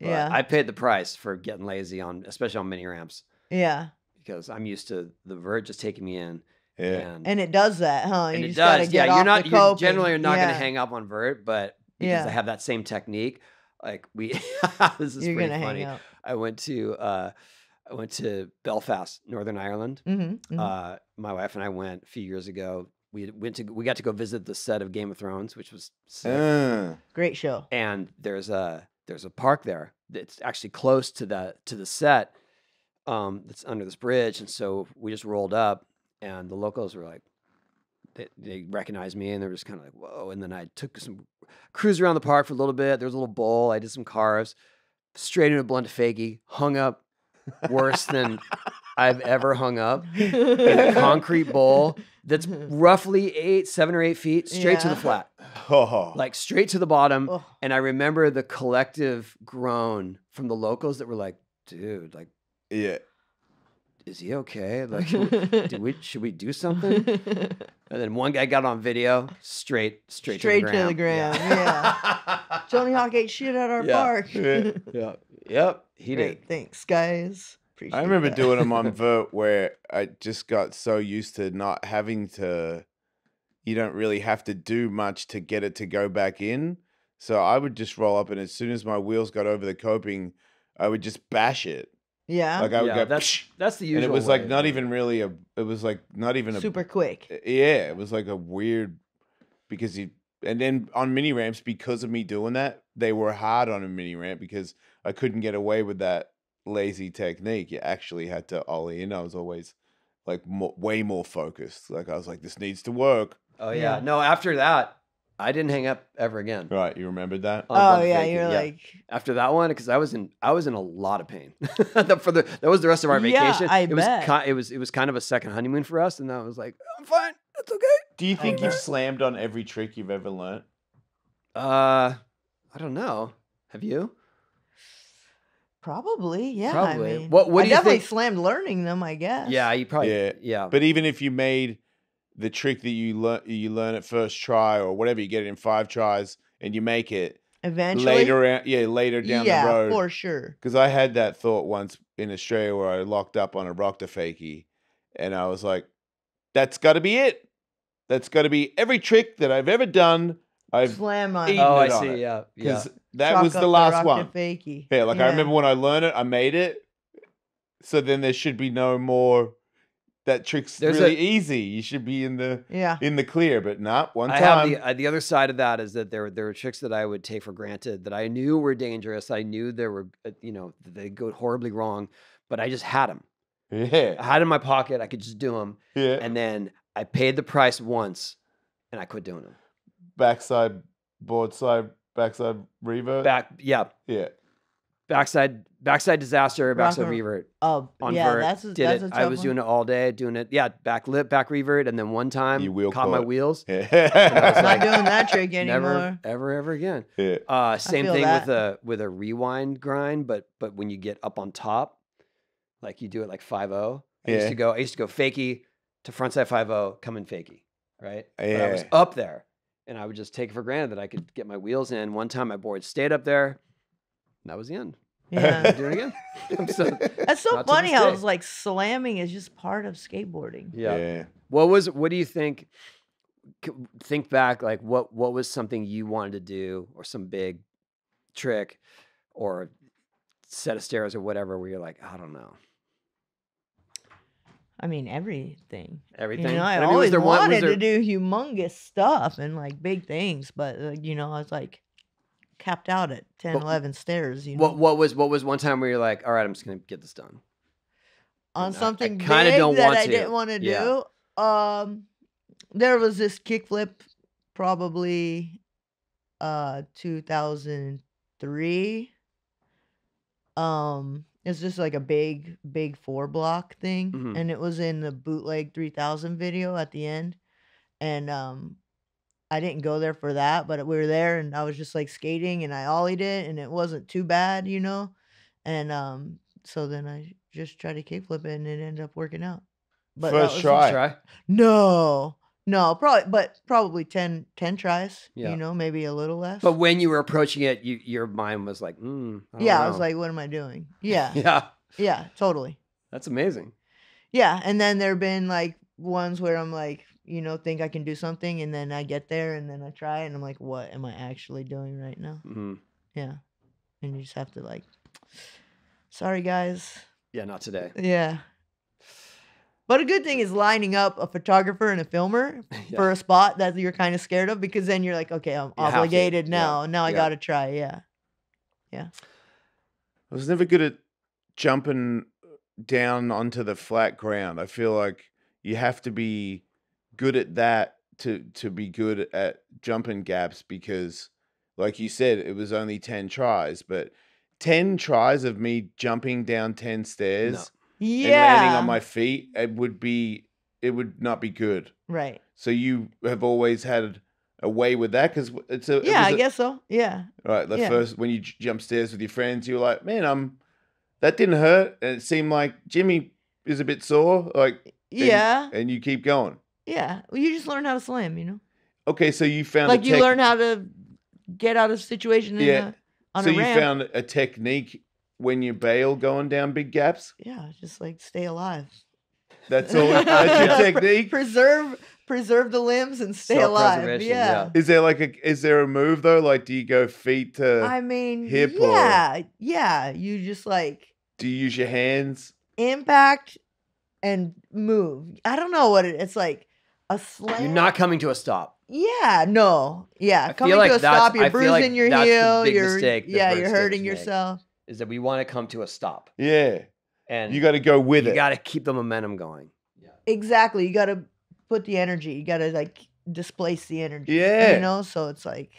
But yeah, I paid the price for getting lazy on, especially on mini ramps, yeah, because I'm used to the vert just taking me in. Yeah. And, and it does that, huh? and you it just does. Get yeah, off you're not. the You're coping. generally not going to hang up on vert, but because Yeah. I have that same technique, like we. this is You're pretty funny. hang out. I went to. uh I went to Belfast, Northern Ireland. Mm-hmm, Uh, my wife and I went a few years ago. We went to we got to go visit the set of Game of Thrones, which was sick. Uh, Great show. and there's a there's a park there that's actually close to the to the set um that's under this bridge and so we just rolled up and the locals were like they, they recognized me and they were just kind of like whoa and then i took some cruise around the park for a little bit. There was a little bowl. I did some cars straight into a blunt fakie. Hung up worse than i've ever hung up. In a concrete bowl that's roughly eight seven or eight feet straight to the flat. Oh, like straight to the bottom. Oh, and I remember the collective groan from the locals that were like, dude, like, yeah. Is he okay? Like, should we, do we, should we do something? And then one guy got on video, straight, straight, Straight to the gram. Yeah. Tony Hawk ate shit at our Yeah. park. Yeah. yeah. Yep. He Great. did. Thanks, guys. Appreciate I remember that. doing them on vert where I just got so used to not having to. You don't really have to do much to get it to go back in. So I would just roll up, and as soon as my wheels got over the coping, I would just bash it. Yeah. Like I would Yeah, go, that's that's the usual. and it was like not even really a. It was like not even a. super quick. Yeah, it was like a weird because you. And then on mini ramps, because of me doing that, they were hard on a mini ramp because I couldn't get away with that lazy technique. You actually had to ollie in. I was always like mo way more focused. Like I was like, this needs to work. Oh yeah. Yeah. No, after that, I didn't hang up ever again. Right, you remembered that? on Oh yeah, you're like after that one because I was in I was in a lot of pain. For the that was the rest of our vacation. Yeah, vacation. I it was bet. ki- it was it was kind of a second honeymoon for us, and I was like, I'm fine, that's okay. Do you think you've slammed on every trick you've ever learned? Uh, I don't know. Have you? probably yeah. Probably. I mean, What- what I do you definitely think- slammed learning them. I guess. Yeah, you probably. Yeah. Yeah, yeah. But even if you made the trick that you learn, you learn at first try or whatever, you get it in five tries and you make it Eventually. later, yeah, later down yeah, the road. for sure. Because I had that thought once in Australia where I locked up on a rock to fakie, and I was like, "That's got to be it. That's got to be every trick that I've ever done. I've Slam on. eaten oh, I it on see. it. Yeah, yeah. because that chalk was the last rock to one. Fakie. Yeah, like I remember when I learned it, I made it. So then there should be no more. That trick's There's a- really easy. You should be in the Yeah. in the clear, but not one I time. have the uh, the other side of that is that there there were tricks that I would take for granted that I knew were dangerous. I knew there were uh, you know they go horribly wrong, but I just had them. Yeah, I had had 'em in my pocket. I could just do them, yeah. and then I paid the price once, and I quit doing them. backside, board side, backside revert. Back, yeah, yeah, backside backside disaster, backside Rocker- revert. Oh, on yeah. vert. That's a, did that's it. a tough I was one. doing it all day, doing it. Yeah, back lip, back revert, and then one time You wheel caught my wheels. yeah. was Not like, doing that trick anymore. Never, ever, ever again. yeah. Uh, same thing that. with a with a rewind grind, but but when you get up on top, like you do it like five zero. I used to go. I used to go fakie to frontside five zero, come in fakie, right? But I was up there, and I would just take it for granted that I could get my wheels in. One time, my board stayed up there. And that was the end. Yeah. I'm doing it again. So- That's so funny this how day. it's like slamming is just part of skateboarding. yeah. yeah. What was? What do you think? Think back, like what what was something you wanted to do, or some big trick, or set of stairs, or whatever, where you're like, I don't know, I mean, everything. everything. You know, I, But mean, always there one- wanted there- to do humongous stuff and like big things, but uh, you know, I was like capped out at 10, What- 11 stairs. You know, What what was what was one time where you're like, all right, I'm just gonna get this done. on I- I something kinda big don't that want I to. didn't want to Yeah. do. Um, there was this kickflip, probably uh 2003 Um, it's just like a big, big four block thing, Mhm. and it was in the bootleg three thousand video at the end, and um, I didn't go there for that, but we were there, and I was just like skating, and I ollied it, and it wasn't too bad, you know, and um, so then I just tried to kickflip it, and it ended up working out. But First try. Try. No, no, probably, but probably 10, 10 tries. Yeah. You know, maybe a little less. But when you were approaching it, you, your mind was like, mm, I don't yeah, I was like, what am I doing? Yeah, yeah, yeah, totally. that's amazing. Yeah, and then there've been like ones where I'm like, you know, think I can do something, and then I get there, and then I try, and I'm like, what am I actually doing right now? hmm Yeah, and you just have to like, sorry guys. Yeah, not today. Yeah. But a good thing is lining up a photographer and a filmer Yeah. for a spot that you're kind of scared of because then you're like, okay, I'm You have to, obligated yeah, now. Now I yeah. got to try. Yeah. Yeah. I was never good at jumping down onto the flat ground. I feel like you have to be good at that to to be good at jumping gaps because like you said it was only 10 tries, but 10 tries of me jumping down 10 stairs Yeah. and landing on my feet it would be it would not be good. right. So you have always had a way with that cuz it's a Yeah, was I a- guess so. Yeah. Right, the Yeah. first when you jump stairs with your friends, you're like, "Man, I'm that didn't hurt," and it seemed like Jimmy is a bit sore, like, and- Yeah. and you keep going. Yeah. Well, you just learn how to slam, you know? Okay, so you found Like a you tech- learn how to get out of a situation in Yeah. a, on so a you ramp. found a technique when you bail going down big gaps. yeah, just like stay alive. That's all. that's your technique. Preserve preserve the limbs and stay alive. Self-preservation, Yeah. Is there like a is there a move though? Like, do you go feet to? I mean, hip or- yeah, yeah. You just like do you use your hands? impact and move. I don't know what it, it's like. A slam. You're not coming to a stop. Yeah, no. Yeah, feel coming like to a stop. You're I feel like bruising your that's the heel. big You're mistake yeah, Bert you're hurting yourself. Is that we want to come to a stop, Yeah, and you got to go with you it. You got to keep the momentum going. Yeah. Exactly. You got to put the energy. You got to like displace the energy. Yeah. You know, so it's like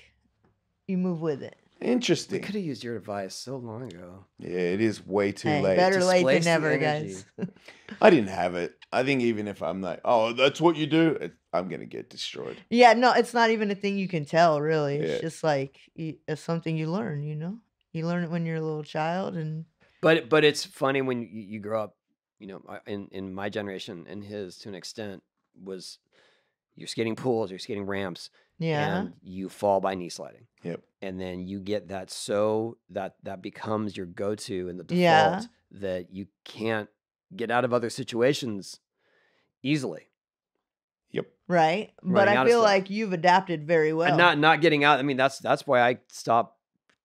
you move with it. We Interesting. could have used your advice so long ago. Yeah, it is way too Hey, late. better late than never, guys. I didn't have it. I think even if I'm like, oh, that's what you do, I'm gonna get destroyed. yeah, no, it's not even a thing you can tell, really. It's just like it's something you learn. You know, you learn it when you're a little child, and But but it's funny when you, you grow up. You know, in in my generation and his to an extent was you're skating pools, you're skating ramps, yeah, and you fall by knee sliding. Yep. And then you get that so that that becomes your go-to and the default Yeah. that you can't get out of other situations easily. Yep. right. But running I feel like you've adapted very well. And not not getting out. I mean, that's that's why I stopped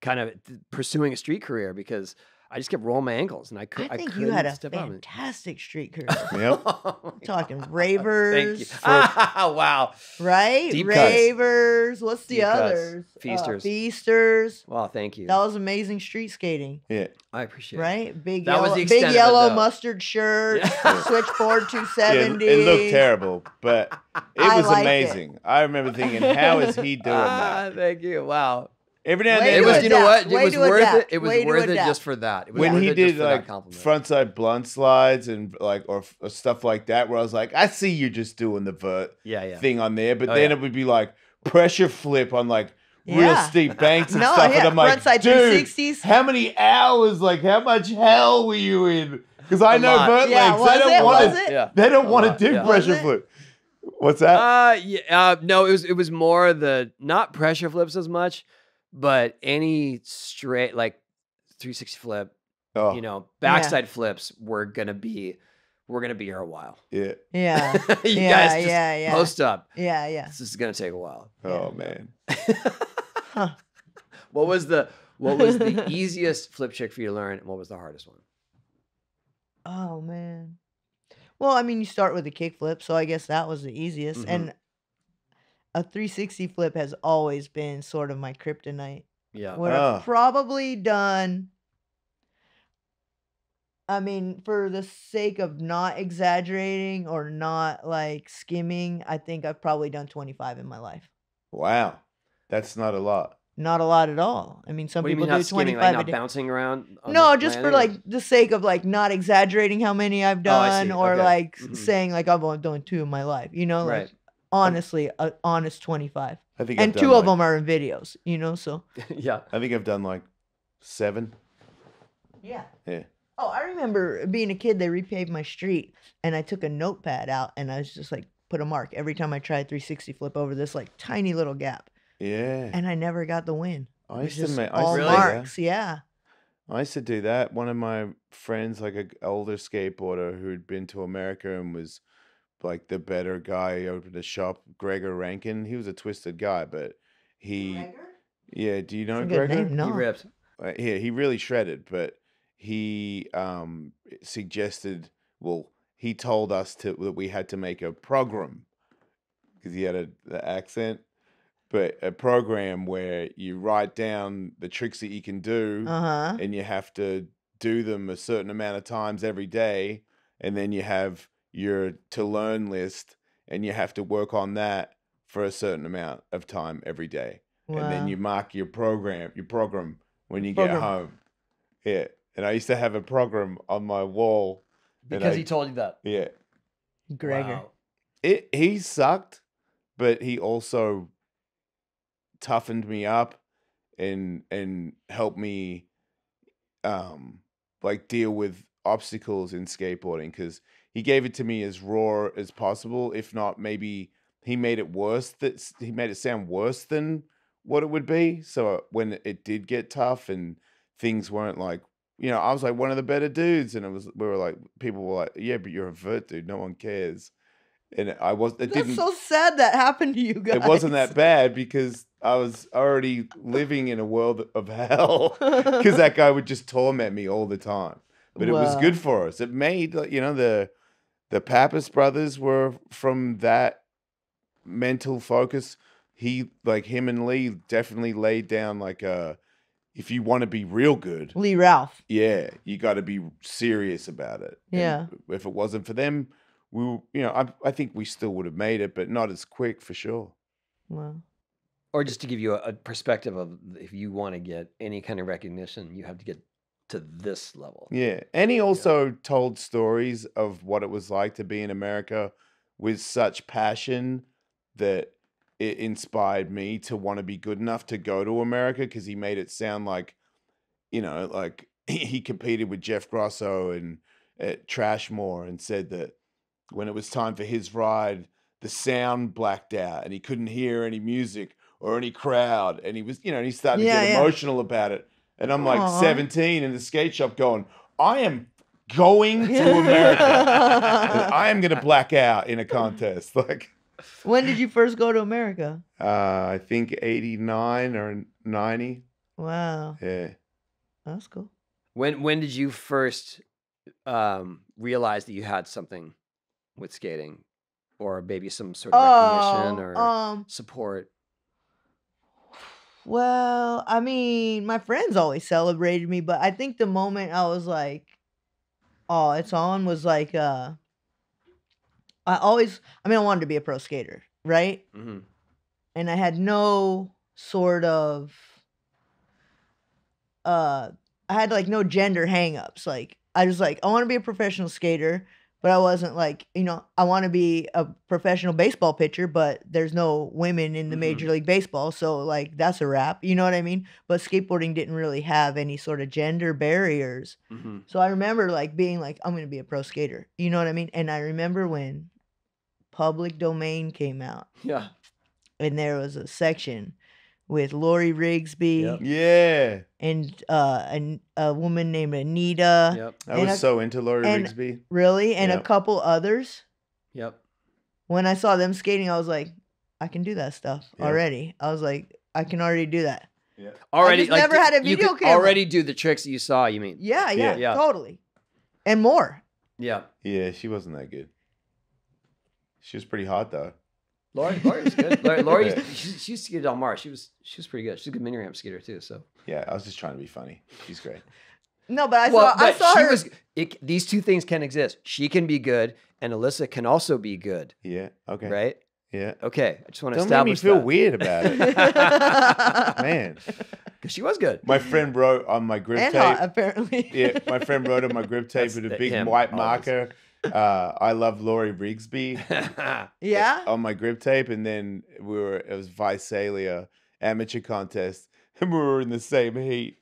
kind of pursuing a street career because I just kept rolling my ankles and I could I think you couldn't had a step out of it. fantastic street career. Yep. Oh Talking God. ravers. Thank you. wow. right? Deep cuts. Ravers. What's the Deep cuts. others? Uh, Feasters. feasters. Well, thank you. That was amazing street skating, Yeah. I appreciate it. right? Big That was yellow, the big extent it, yellow mustard shirt, Yeah. switchboard Yeah, 270. it looked terrible, but it I was liked it. amazing. I remember thinking, how is he doing Ah, that? thank you. Wow. Every now and then, It was, you know what? It Way was to worth adapt. it. It was Way to worth it adapt. just for that. It was when worth he it just did for that like compliment. frontside blunt slides and like or, f- or stuff like that, where I was like, I see you just doing the vert Yeah, yeah. thing on there, but Oh, then yeah. it would be like pressure flip on like real Yeah. steep banks and No, stuff, yeah, and I'm like, frontside dude, 360s. how many hours? Like, how much hell were you in? Because I A know lot. vert Yeah, legs, was they don't it? want Was to. it? Yeah. They don't A want lot, to do yeah. pressure Was it? flip. What's that? Uh, yeah, uh, no, it was it was more the not pressure flips as much, but any straight like 360 flip, oh, you know, backside flips were gonna be we're gonna be here a while. yeah. Yeah. you yeah, guys just yeah, yeah. post up. yeah, yeah. This is gonna take a while. Oh man. Huh. What was the what was the easiest flip trick for you to learn, and what was the hardest one? Oh man. Well, I mean, you start with a kick flip, so I guess that was the easiest. Mhm. And a 360 flip has always been sort of my kryptonite. Yeah. What Ah. I've probably done. I mean, for the sake of not exaggerating or not like skimming, I think I've probably done 25 in my life. Wow. That's not a lot. not a lot at all. I mean, some what do you people mean not do skimming, 25 like a not day. bouncing around? No, the just for like the sake of like not exaggerating how many I've Oh, done see. or Okay. like Mhm. saying like I've only done two in my life. You know, Right. Like honestly, a honest 25. I think And two done of them are in videos, you know, so yeah. I think I've done like seven. yeah. Yeah. Oh, I remember being a kid, they repaved my street and I took a notepad out and I was just like put a mark every time I tried 360 flip over this like tiny little gap. Yeah. And I never got the win. I It was used to make. All Really? do that. marks, yeah. I used to do that. One of my friends, like an older skateboarder who'd been to America and was like the better guy, he opened a shop. Gregor Rankin. He was a twisted guy, but he, yeah. Do you know That's a good Gregor? name. No. He ripped. Uh, yeah, he really shredded, but he um suggested. Well, he told us to that we had to make a program because he had a the accent, but a program where you write down the tricks that you can do Uh huh. and you have to do them a certain amount of times every day and then you have your to learn list and you have to work on that for a certain amount of time every day and then you mark your program your program when you Program. get home yeah and i used to have a program on my wall Because I- he told you that. yeah Gregor. Wow. it he sucked but he also toughened me up and and helped me um like deal with obstacles in skateboarding because he gave it to me as raw as possible if not maybe he made it worse that he made it sound worse than what it would be so uh, when it did get tough and things weren't like you know i was like one of the better dudes and it was we were like people were like yeah but you're a vert dude no one cares and i was it That's didn't so sad that happened to you guys. it wasn't that bad because I was already living in a world of hell because that guy would just torment me all the time. But it was good for us. It made you know the the Pappas brothers were from that mental focus. He like him and Lee definitely laid down like a if you want to be real good, Lee Ralph. yeah, you got to be serious about it. And Yeah. if it wasn't for them, we w- you know I I think we still would have made it, but not as quick for sure. Wow. Or just to give you a, a perspective of if you want to get any kind of recognition, you have to get to this level. Yeah. And he also told stories of what it was like to be in America with such passion that it inspired me to want to be good enough to go to America because he made it sound like, you know, like he competed with Jeff Grosso and at Trashmore and said that when it was time for his ride, the sound blacked out and he couldn't hear any music or any crowd. And he was, you know, and he started Yeah, to get yeah. emotional about it. And I'm like Aw. 17 in the skate shop going, I am going to America. I am going to black out in a contest. Like, When did you first go to America? uh, I think 89 or 90. Wow. Yeah. That's cool. When when did you first um, realize that you had something with skating, or maybe some sort of recognition Oh, or um, support? Well, I mean, my friends always celebrated me, but I think the moment I was like, oh, it's on was like, uh, I always, I mean, I wanted to be a pro skater, right? hmm and I had no sort of uh I had like no gender hangups. Like I was like I want to be a professional skater, but I wasn't like, you know, I want to be a professional baseball pitcher, but there's no women in the Mhm. major league baseball, so like that's a wrap, you know what I mean? But skateboarding didn't really have any sort of gender barriers. hmm So I remember like being like, I'm gonna be a pro skater. You know what I mean? And I remember when public domain came out Yeah. and there was a section with Lori Rigsby Yep. Yeah. and uh, an, a woman named Anita, Yep. I was I- so into Lori and- Rigsby. really, and a couple others. Yep. When I saw them skating, I was like, I can do that stuff Yeah. already. I was like, I can already do that. Yeah. Already, just never had a you video could camera. Already do the tricks that you saw. You mean? Yeah, Yeah. yeah, Yeah. totally, and more. Yeah. Yeah, she wasn't that good. She was pretty hot though. Lori, Lori was good. Lori, Lori she, she used to skate at Del Mar. She was she was pretty good. She's a good mini ramp skater too. So Yeah, I was just trying to be funny. She's great. No, but I well, saw I saw she her. was. It, these two things can exist. She can be good, and Elissa can also be good. Yeah. Okay. Right? Yeah. Okay, I just want to Don't make me feel that. weird about it. Man. because she was good. My friend wrote on my grip and tape. hot, apparently. yeah, my friend wrote on my grip tape That's with a big him, white always. marker. Uh, I love Lori Rigsby yeah. on my grip tape, and then we were it was Visalia amateur contest, and we were in the same heat.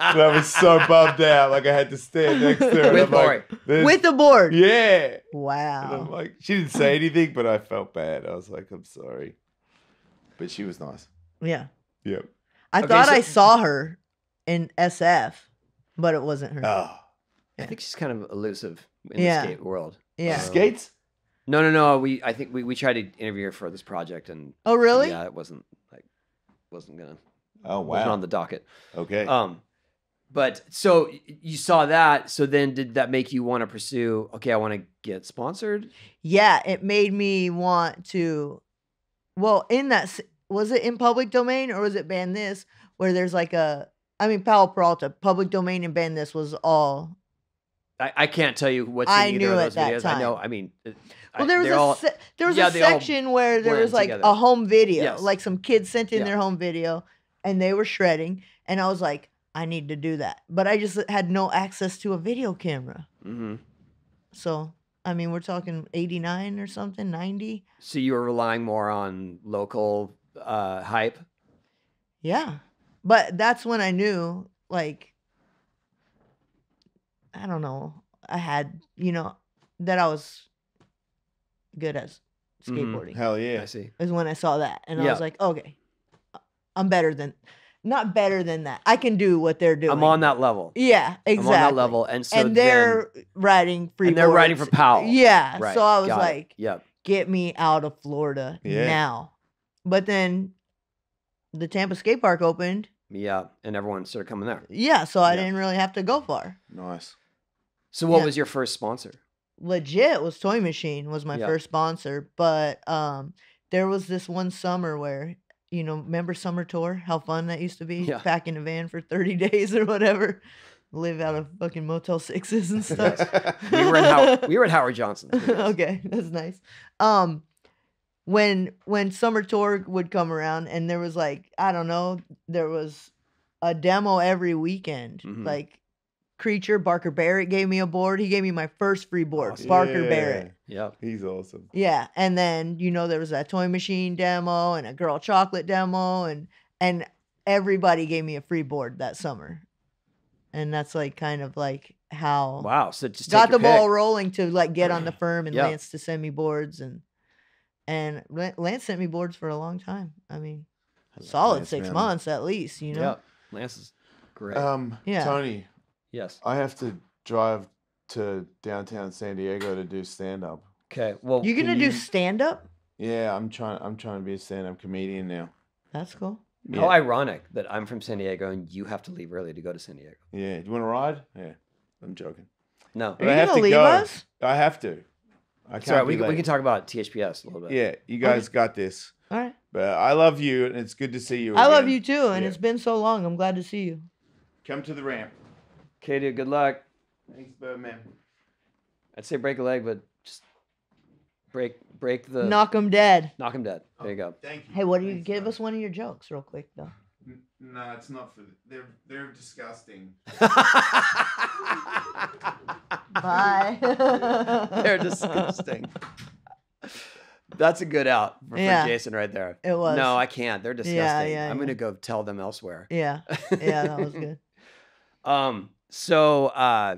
And I was so bummed out, like I had to stand next to her. With I'm like, Lori. With the board. yeah. And I'm like, she didn't say anything, but I felt bad. I was like, I'm sorry, but she was nice. Yeah. Yep. I Okay, thought so- I saw her in SF, but it wasn't her. Oh, I think she's kind of elusive in Yeah. the skate world. yeah. Uh, skates. No, no, no. We I think we, we tried to interview her for this project, and oh, really? yeah, it wasn't like wasn't gonna Oh wasn't wow. on the docket. Okay. Um, but so you saw that. So then, did that make you want to pursue? Okay, I want to get sponsored. Yeah, it made me want to. Well, in that was it in public domain or was it ban this? Where there's like a, I mean, Powell Peralta, public domain and ban this was all. I, I can't tell you what's in I either knew of at those that videos. I know. I mean, it- I- Well, there was they're a all- se- there was yeah, a they all section where there blend was like together. a home video, Yes. like some kids sent in Yeah. their home video, and they were shredding, and I was like, I need to do that, but I just had no access to a video camera. Mhm. So I mean, we're talking eighty nine or something, ninety. So you were relying more on local uh, hype. Yeah. But that's when I knew, like, I don't know, I had, you know, that I was good at Mhm. skateboarding. Hell yeah. I see. Is when I saw that. And I was like, okay, I'm better than, not better than that. I can do what they're doing. I'm on that level. Yeah, exactly. I'm on that level, and so and they're riding free and they're riding for boards. Powell. Yeah. Right, So I was got it. like, Yep. get me out of Florida Yeah. now. But then the Tampa skate park opened. Yeah, and everyone started coming there. Yeah, so I Yeah. didn't really have to go far. Nice. So what Yeah. was your first sponsor? Legit was Toy Machine was my Yeah. first sponsor, but um there was this one summer where you know, remember summer tour? How fun that used to be? Yeah. Pack in a van for 30 days or whatever. Live out of fucking Motel Sixes and stuff. We were in Howard, we were at Howard Johnson. okay, that's nice. Um, when when summer tour would come around, and there was like I don't know, there was a demo every weekend. Mhm. Like Creature Barker Barrett gave me a board. He gave me my first free board. Awesome. Barker Yeah. Barrett. Yep. He's awesome. Yeah, and then you know there was that toy machine demo and a girl chocolate demo, and and everybody gave me a free board that summer, and that's like kind of like how Wow. So just got take your the ball rolling to like get on the firm and Yeah. Lance to send me boards and and Lance sent me boards for a long time. I mean, solid Lance six Mountain. months at least. You know. Yep. Lance is great. Um, Yeah. Tony, yes. I have to drive to downtown San Diego to do stand up. Okay. Well, You're gonna you- do stand up? Yeah, I'm trying. I'm trying to be a stand up comedian now. That's cool. how Yeah. ironic that I'm from San Diego and you have to leave early to go to San Diego. yeah. Do you want to ride? Yeah. I'm joking. No. But Are I you have gonna to leave go. us? I have to. I can't. It's all right. be We, can- we late. can talk about THPS a little bit. Yeah, you guys got this. All right. But I love you, and it's good to see you. I love again. you too, and Yeah. it's been so long. I'm glad to see you. Come to the ramp. Okay, dude. Good luck. Thanks, Birdman. I'd say break a leg, but just break break the Knock 'em dead. knock him dead. There you go. Thank you. Hey, what do you Thanks, give bud. us one of your jokes real quick though? N- No, it's not for. They're they're disgusting. Bye. They're disgusting. That's a good out for, for Yeah. Jason right there. It was. No, I can't. They're disgusting. yeah, I'm yeah. gonna go tell them elsewhere. Yeah. Yeah, that was good. um. So, uh,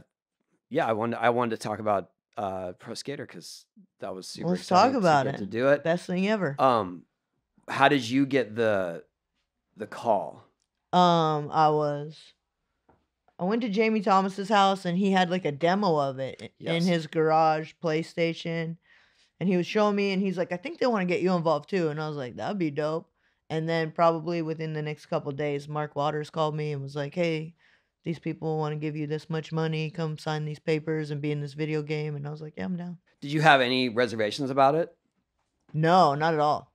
yeah, I wanted I wanted to talk about uh pro skater because that was super. Let's talk to about get it. To do it. Best thing ever. Um, how did you get the the call? Um, I was I went to Jamie Thomas's house and he had like a demo of it Yes. in his garage PlayStation. And he was showing me and he's like, I think they want to get you involved too. And I was like, that'd be dope. And then probably within the next couple days, Mark Waters called me and was like, Hey, these people want to give you this much money. Come sign these papers and be in this video game. And I was like, Yeah, I'm down. Did you have any reservations about it? No, not at all.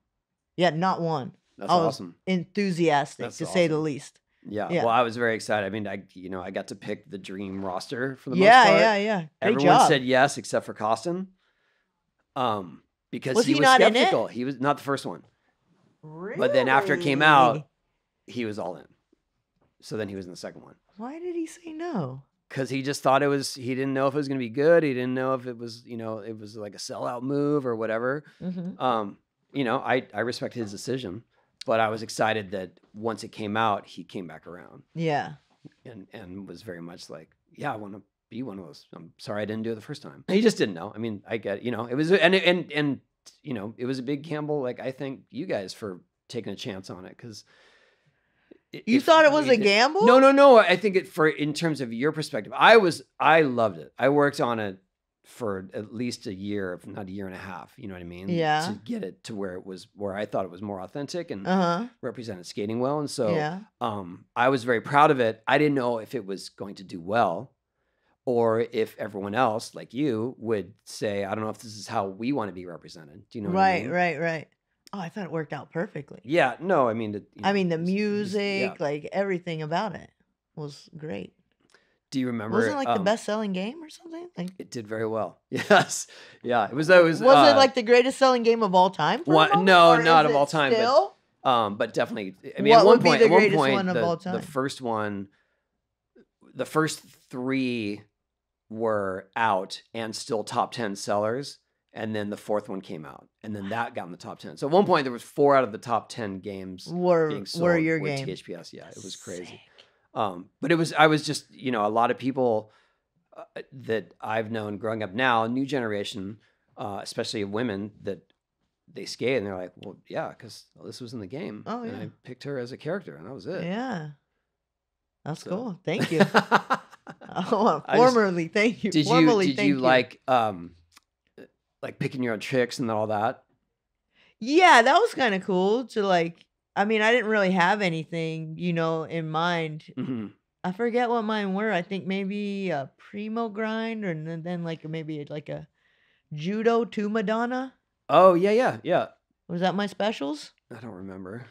Yeah, not one. That's I was awesome. Enthusiastic That's to say the least. Yeah. yeah. Well, I was very excited. I mean, I you know I got to pick the dream roster for the Yeah, most part. yeah, yeah. Great Everyone job. said yes except for Koston. Um, because Was he, he was not skeptical. He was not the first one. Really? But then after it came out- He was all in. So then he was in the second one. Why did he say no? because he just thought it was he didn't know if it was going to be good he didn't know if it was you know it was like a sellout move or whatever Mhm. um you know i i respect his decision but i was excited that once it came out he came back around Yeah. and and was very much like yeah i want to be one of those i'm sorry i didn't do it the first time he just didn't know i mean i get you know it was and and and you know it was a big gamble like i thank you guys for taking a chance on it because You thought it was a gamble? no, no, no. I think it for in terms of your perspective, I was I loved it. I worked on it for at least a year, if not a year and a half. You know what I mean? Yeah. To get it to where it was, where I thought it was more authentic and Uh huh. represented skating well, and so yeah. um, I was very proud of it. I didn't know if it was going to do well, or if everyone else, like you, would say, "I don't know if this is how we want to be represented." Do you know? what I right. mean? Right. Right. Oh, I thought it worked out perfectly. Yeah. No, I mean, the, I mean, the music, yeah. like everything about it, was great. Do you remember? Wasn't it like the um, best-selling game or something? Like, It did very well. Yes. Yeah. It was. It was. was it uh, like the greatest selling game of all time? What- no, not of all it time, but Still? Um, but definitely. I mean, What at one point, the at one point, of the, the first one, the first three were out and still top ten sellers, and then the fourth one came out, and then that got in the top ten. So at one point, there was four out of the top ten games were being sold were your were game? THPS. Yeah, it was crazy. Um, but it was I was just you know a lot of people uh, that I've known growing up now, new generation, uh, especially of women that they skate and they're like, well, yeah, because this was in the game. Oh, and yeah. I picked her as a character, and that was it. Yeah, that's So- cool. Thank you. oh, I just- thank you. did you formally, did thank you like um like picking your own tricks and all that? Yeah, that was kind of cool to like. I mean, I didn't really have anything, you know, in mind. hmm I forget what mine were. I think maybe a primo grind, or then, then like maybe like a judo to Madonna. Oh yeah, yeah, yeah. Was that my specials? I don't remember,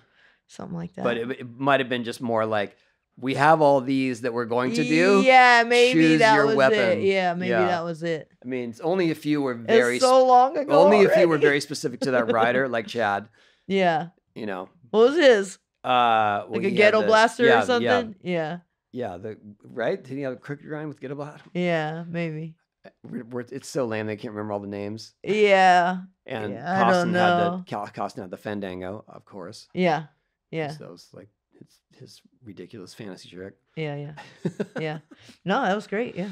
Something like that. but it, it might have been just more like we have all these that we're going to do. Yeah, maybe Choose that your was weapon. it. Yeah, maybe Yeah. that was it. I mean, it's only a few were very it's so long ago. only a few were very specific to that rider, like Chad. Yeah. You know, What was his? uh, well, Like a ghetto blaster yeah, or something? Yeah. Yeah, yeah. The right? Did he have a crooked grind with ghetto blaster? Yeah, maybe. We're, we're, it's so lame. They can't remember all the names. Yeah. And Yeah, I don't Koston had the. Cal- Koston had the Fandangle, of course. Yeah. Yeah. So was like his, his ridiculous fantasy trick. Yeah. Yeah. Yeah. No, that was great. Yeah.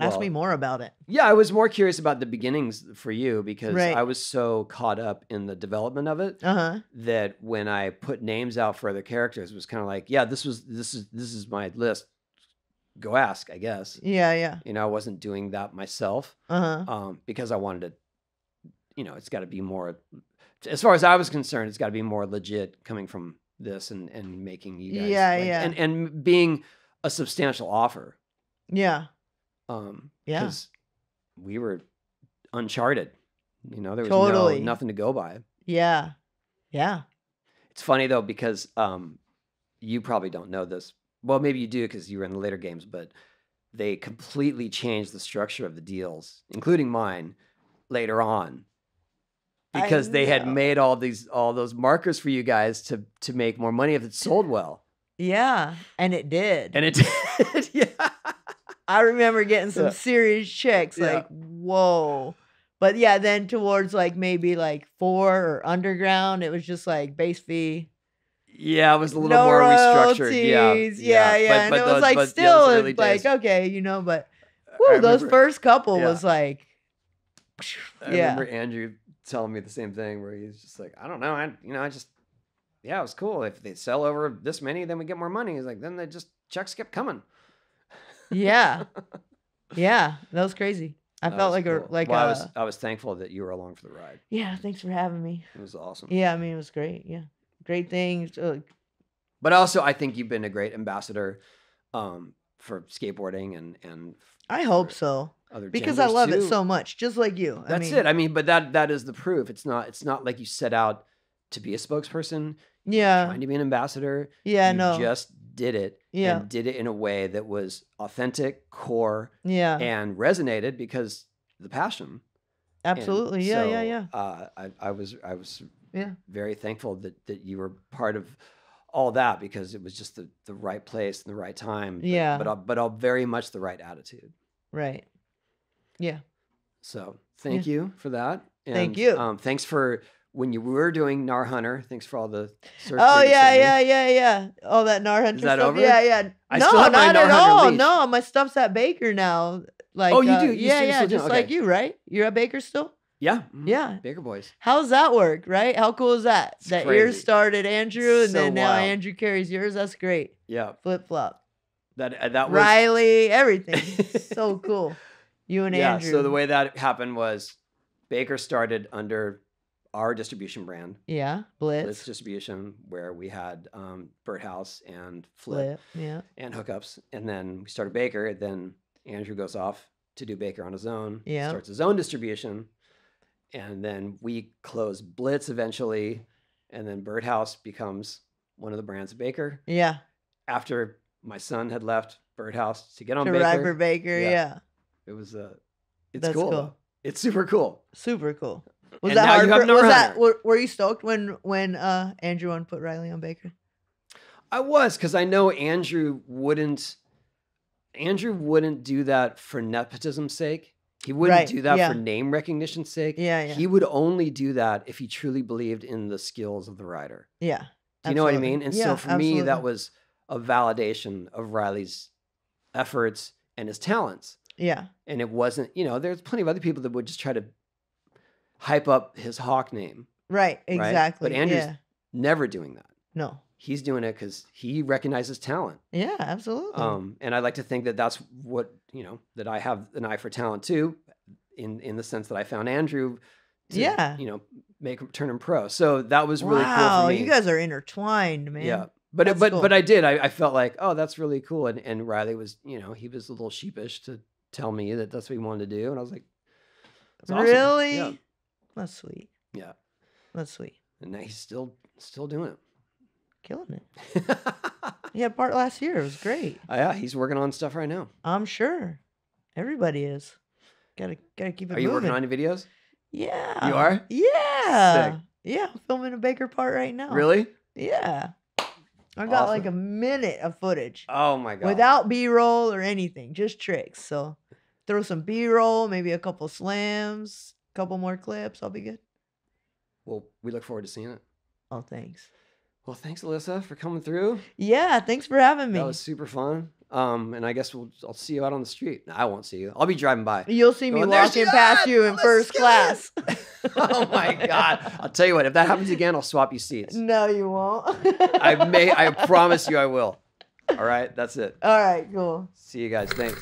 Ask me more about it. Yeah, I was more curious about the beginnings for you because Right. I was so caught up in the development of it Uh huh. that when I put names out for other characters, it was kind of like, yeah, this was this is this is my list. Go ask, I guess. Yeah. Yeah. You know, I wasn't doing that myself Uh huh. um, because I wanted to. You know, it's got to be more. As far as I was concerned, it's got to be more legit coming from this and and making you guys. Yeah, like- yeah. And and being a substantial offer. Yeah. Um, Yeah. because we were uncharted. You know, there was Totally. no, nothing to go by. Yeah. Yeah. It's funny though because um, you probably don't know this. Well, maybe you do because you were in the later games, but they completely changed the structure of the deals, including mine, later on, because they had made all these all those markers for you guys to to make more money if it sold well, Yeah. And it did. and it did. yeah. I remember getting some Yeah. serious checks. Yeah. Like, whoa. But yeah, then towards like maybe like four or underground, it was just like base fee. Yeah, it was a little no more restructured. Yeah, royalties. Yeah, yeah. and it was like but still those early like, days- okay, you know, but whew, those first couple yeah. was like I yeah. remember Andrew telling me the same thing where he's just like, I don't know, I you know, I just yeah, it was cool. If they sell over this many, then we get more money. He's like, then they just checks kept coming. Yeah. Yeah. That was crazy. I That felt like a like well, a I was I was thankful that you were along for the ride. yeah, thanks for having me. It was awesome. Yeah, I mean it was great. Yeah. Great things. Uh, But also I think you've been a great ambassador um, for skateboarding and and I hope for so. Other Because I love too. it so much, just like you. I That's mean, it. I mean, but that that is the proof. It's not it's not like you set out to be a spokesperson, Yeah. trying to be an ambassador. Yeah, you no. just did it Yeah. and did it in a way that was authentic, core, Yeah. and resonated because the passion. Absolutely. Yeah, yeah, so, yeah. Uh, I, I was I was Yeah. very thankful that that you were part of all that because it was just the, the right place and the right time. but- Yeah. But uh, but all very much the right attitude. Right. Yeah. So thank you for that. Thank you. Um, thanks for when you were doing Nar Hunter. Thanks for all the search. Oh yeah, yeah, yeah, yeah. All that Nar Hunter that stuff. over? Yeah, yeah. I no, still have my not at Hunter all. No, my stuff's at Baker now. Like, Oh, you uh, do? You yeah, yeah, just like Okay. you, right? You're at Baker still. Yeah. mhm. Yeah. Baker Boys. How's that work? Right? How cool is that? It's that yours started Andrew, and So then now wild. Andrew carries yours. That's great. Yeah. Flip flop. That uh, that was Riley, everything. so cool. You and yeah. Andrew. So the way that happened was Baker started under our distribution brand, Yeah. Blitz Blitz. Distribution, where we had um, Birdhouse and Flip, Flip. Yeah. and hookups, and then we started Baker. Then Andrew goes off to do Baker on his own. Yeah. Starts his own distribution, and then we close Blitz eventually, and then Birdhouse becomes one of the brands of Baker. Yeah. After my son had left Birdhouse to get on To Baker, Baker. Yeah. Yeah. It was uh, it's That's cool. cool. It's super cool. Super cool. Was And that now hard? you have for- no was that runner. were, were you stoked when when uh Andrew won put Riley on Baker? I was because I know Andrew wouldn't. Andrew wouldn't do that for nepotism's sake. He wouldn't Right, do that yeah. for name recognition's sake. Yeah, yeah. He would only do that if he truly believed in the skills of the rider. Yeah. Do you know what I absolutely. mean? And Yeah, so for me, that was a validation of Riley's efforts and his talents. Yeah. And it wasn't, you know, there's plenty of other people that would just try to hype up his hawk name. Right. Exactly. But Exactly. Andrew's- yeah. Never doing that. No. He's doing it because he recognizes talent. Yeah. Absolutely. Um, and I like to think that that's what you know that I have an eye for talent too, in in the sense that I found Andrew, to, Yeah. you know, make him turn him pro. So that was really wow. cool me. You guys are intertwined, man. yeah, but That's but cool. but I did. I, I felt like oh that's really cool. And and Riley was you know he was a little sheepish to tell me that that's what he wanted to do, and I was like, that's awesome. Really? Yeah, That's sweet. yeah. That's sweet. And now he's still still doing it, Killing it. He had part last year. It was great. Oh, yeah, he's working on stuff right now. I'm sure. Everybody is. Gotta gotta keep it Are you moving. working on any videos? Yeah. You are? Yeah. Yeah. I'm filming a Baker part right now. Really? Yeah. I got like a minute of footage Oh my god! without B roll or anything, just tricks. So throw some B roll, maybe a couple slams, a couple more clips. I'll be good. Well, we look forward to seeing it. Oh, thanks. Well, thanks, Elissa, for coming through. Yeah. Thanks for having me. That was super fun. Um, and I guess we'll I'll see you out on the street. No, I won't see you. I'll be driving by. You'll see me Going, "There walking past you in first class. oh my god! I'll tell you what. If that happens again, I'll swap you seats. no, you won't. I may. I promise you, I will. All right. That's it. All right, cool. See you guys. Thanks.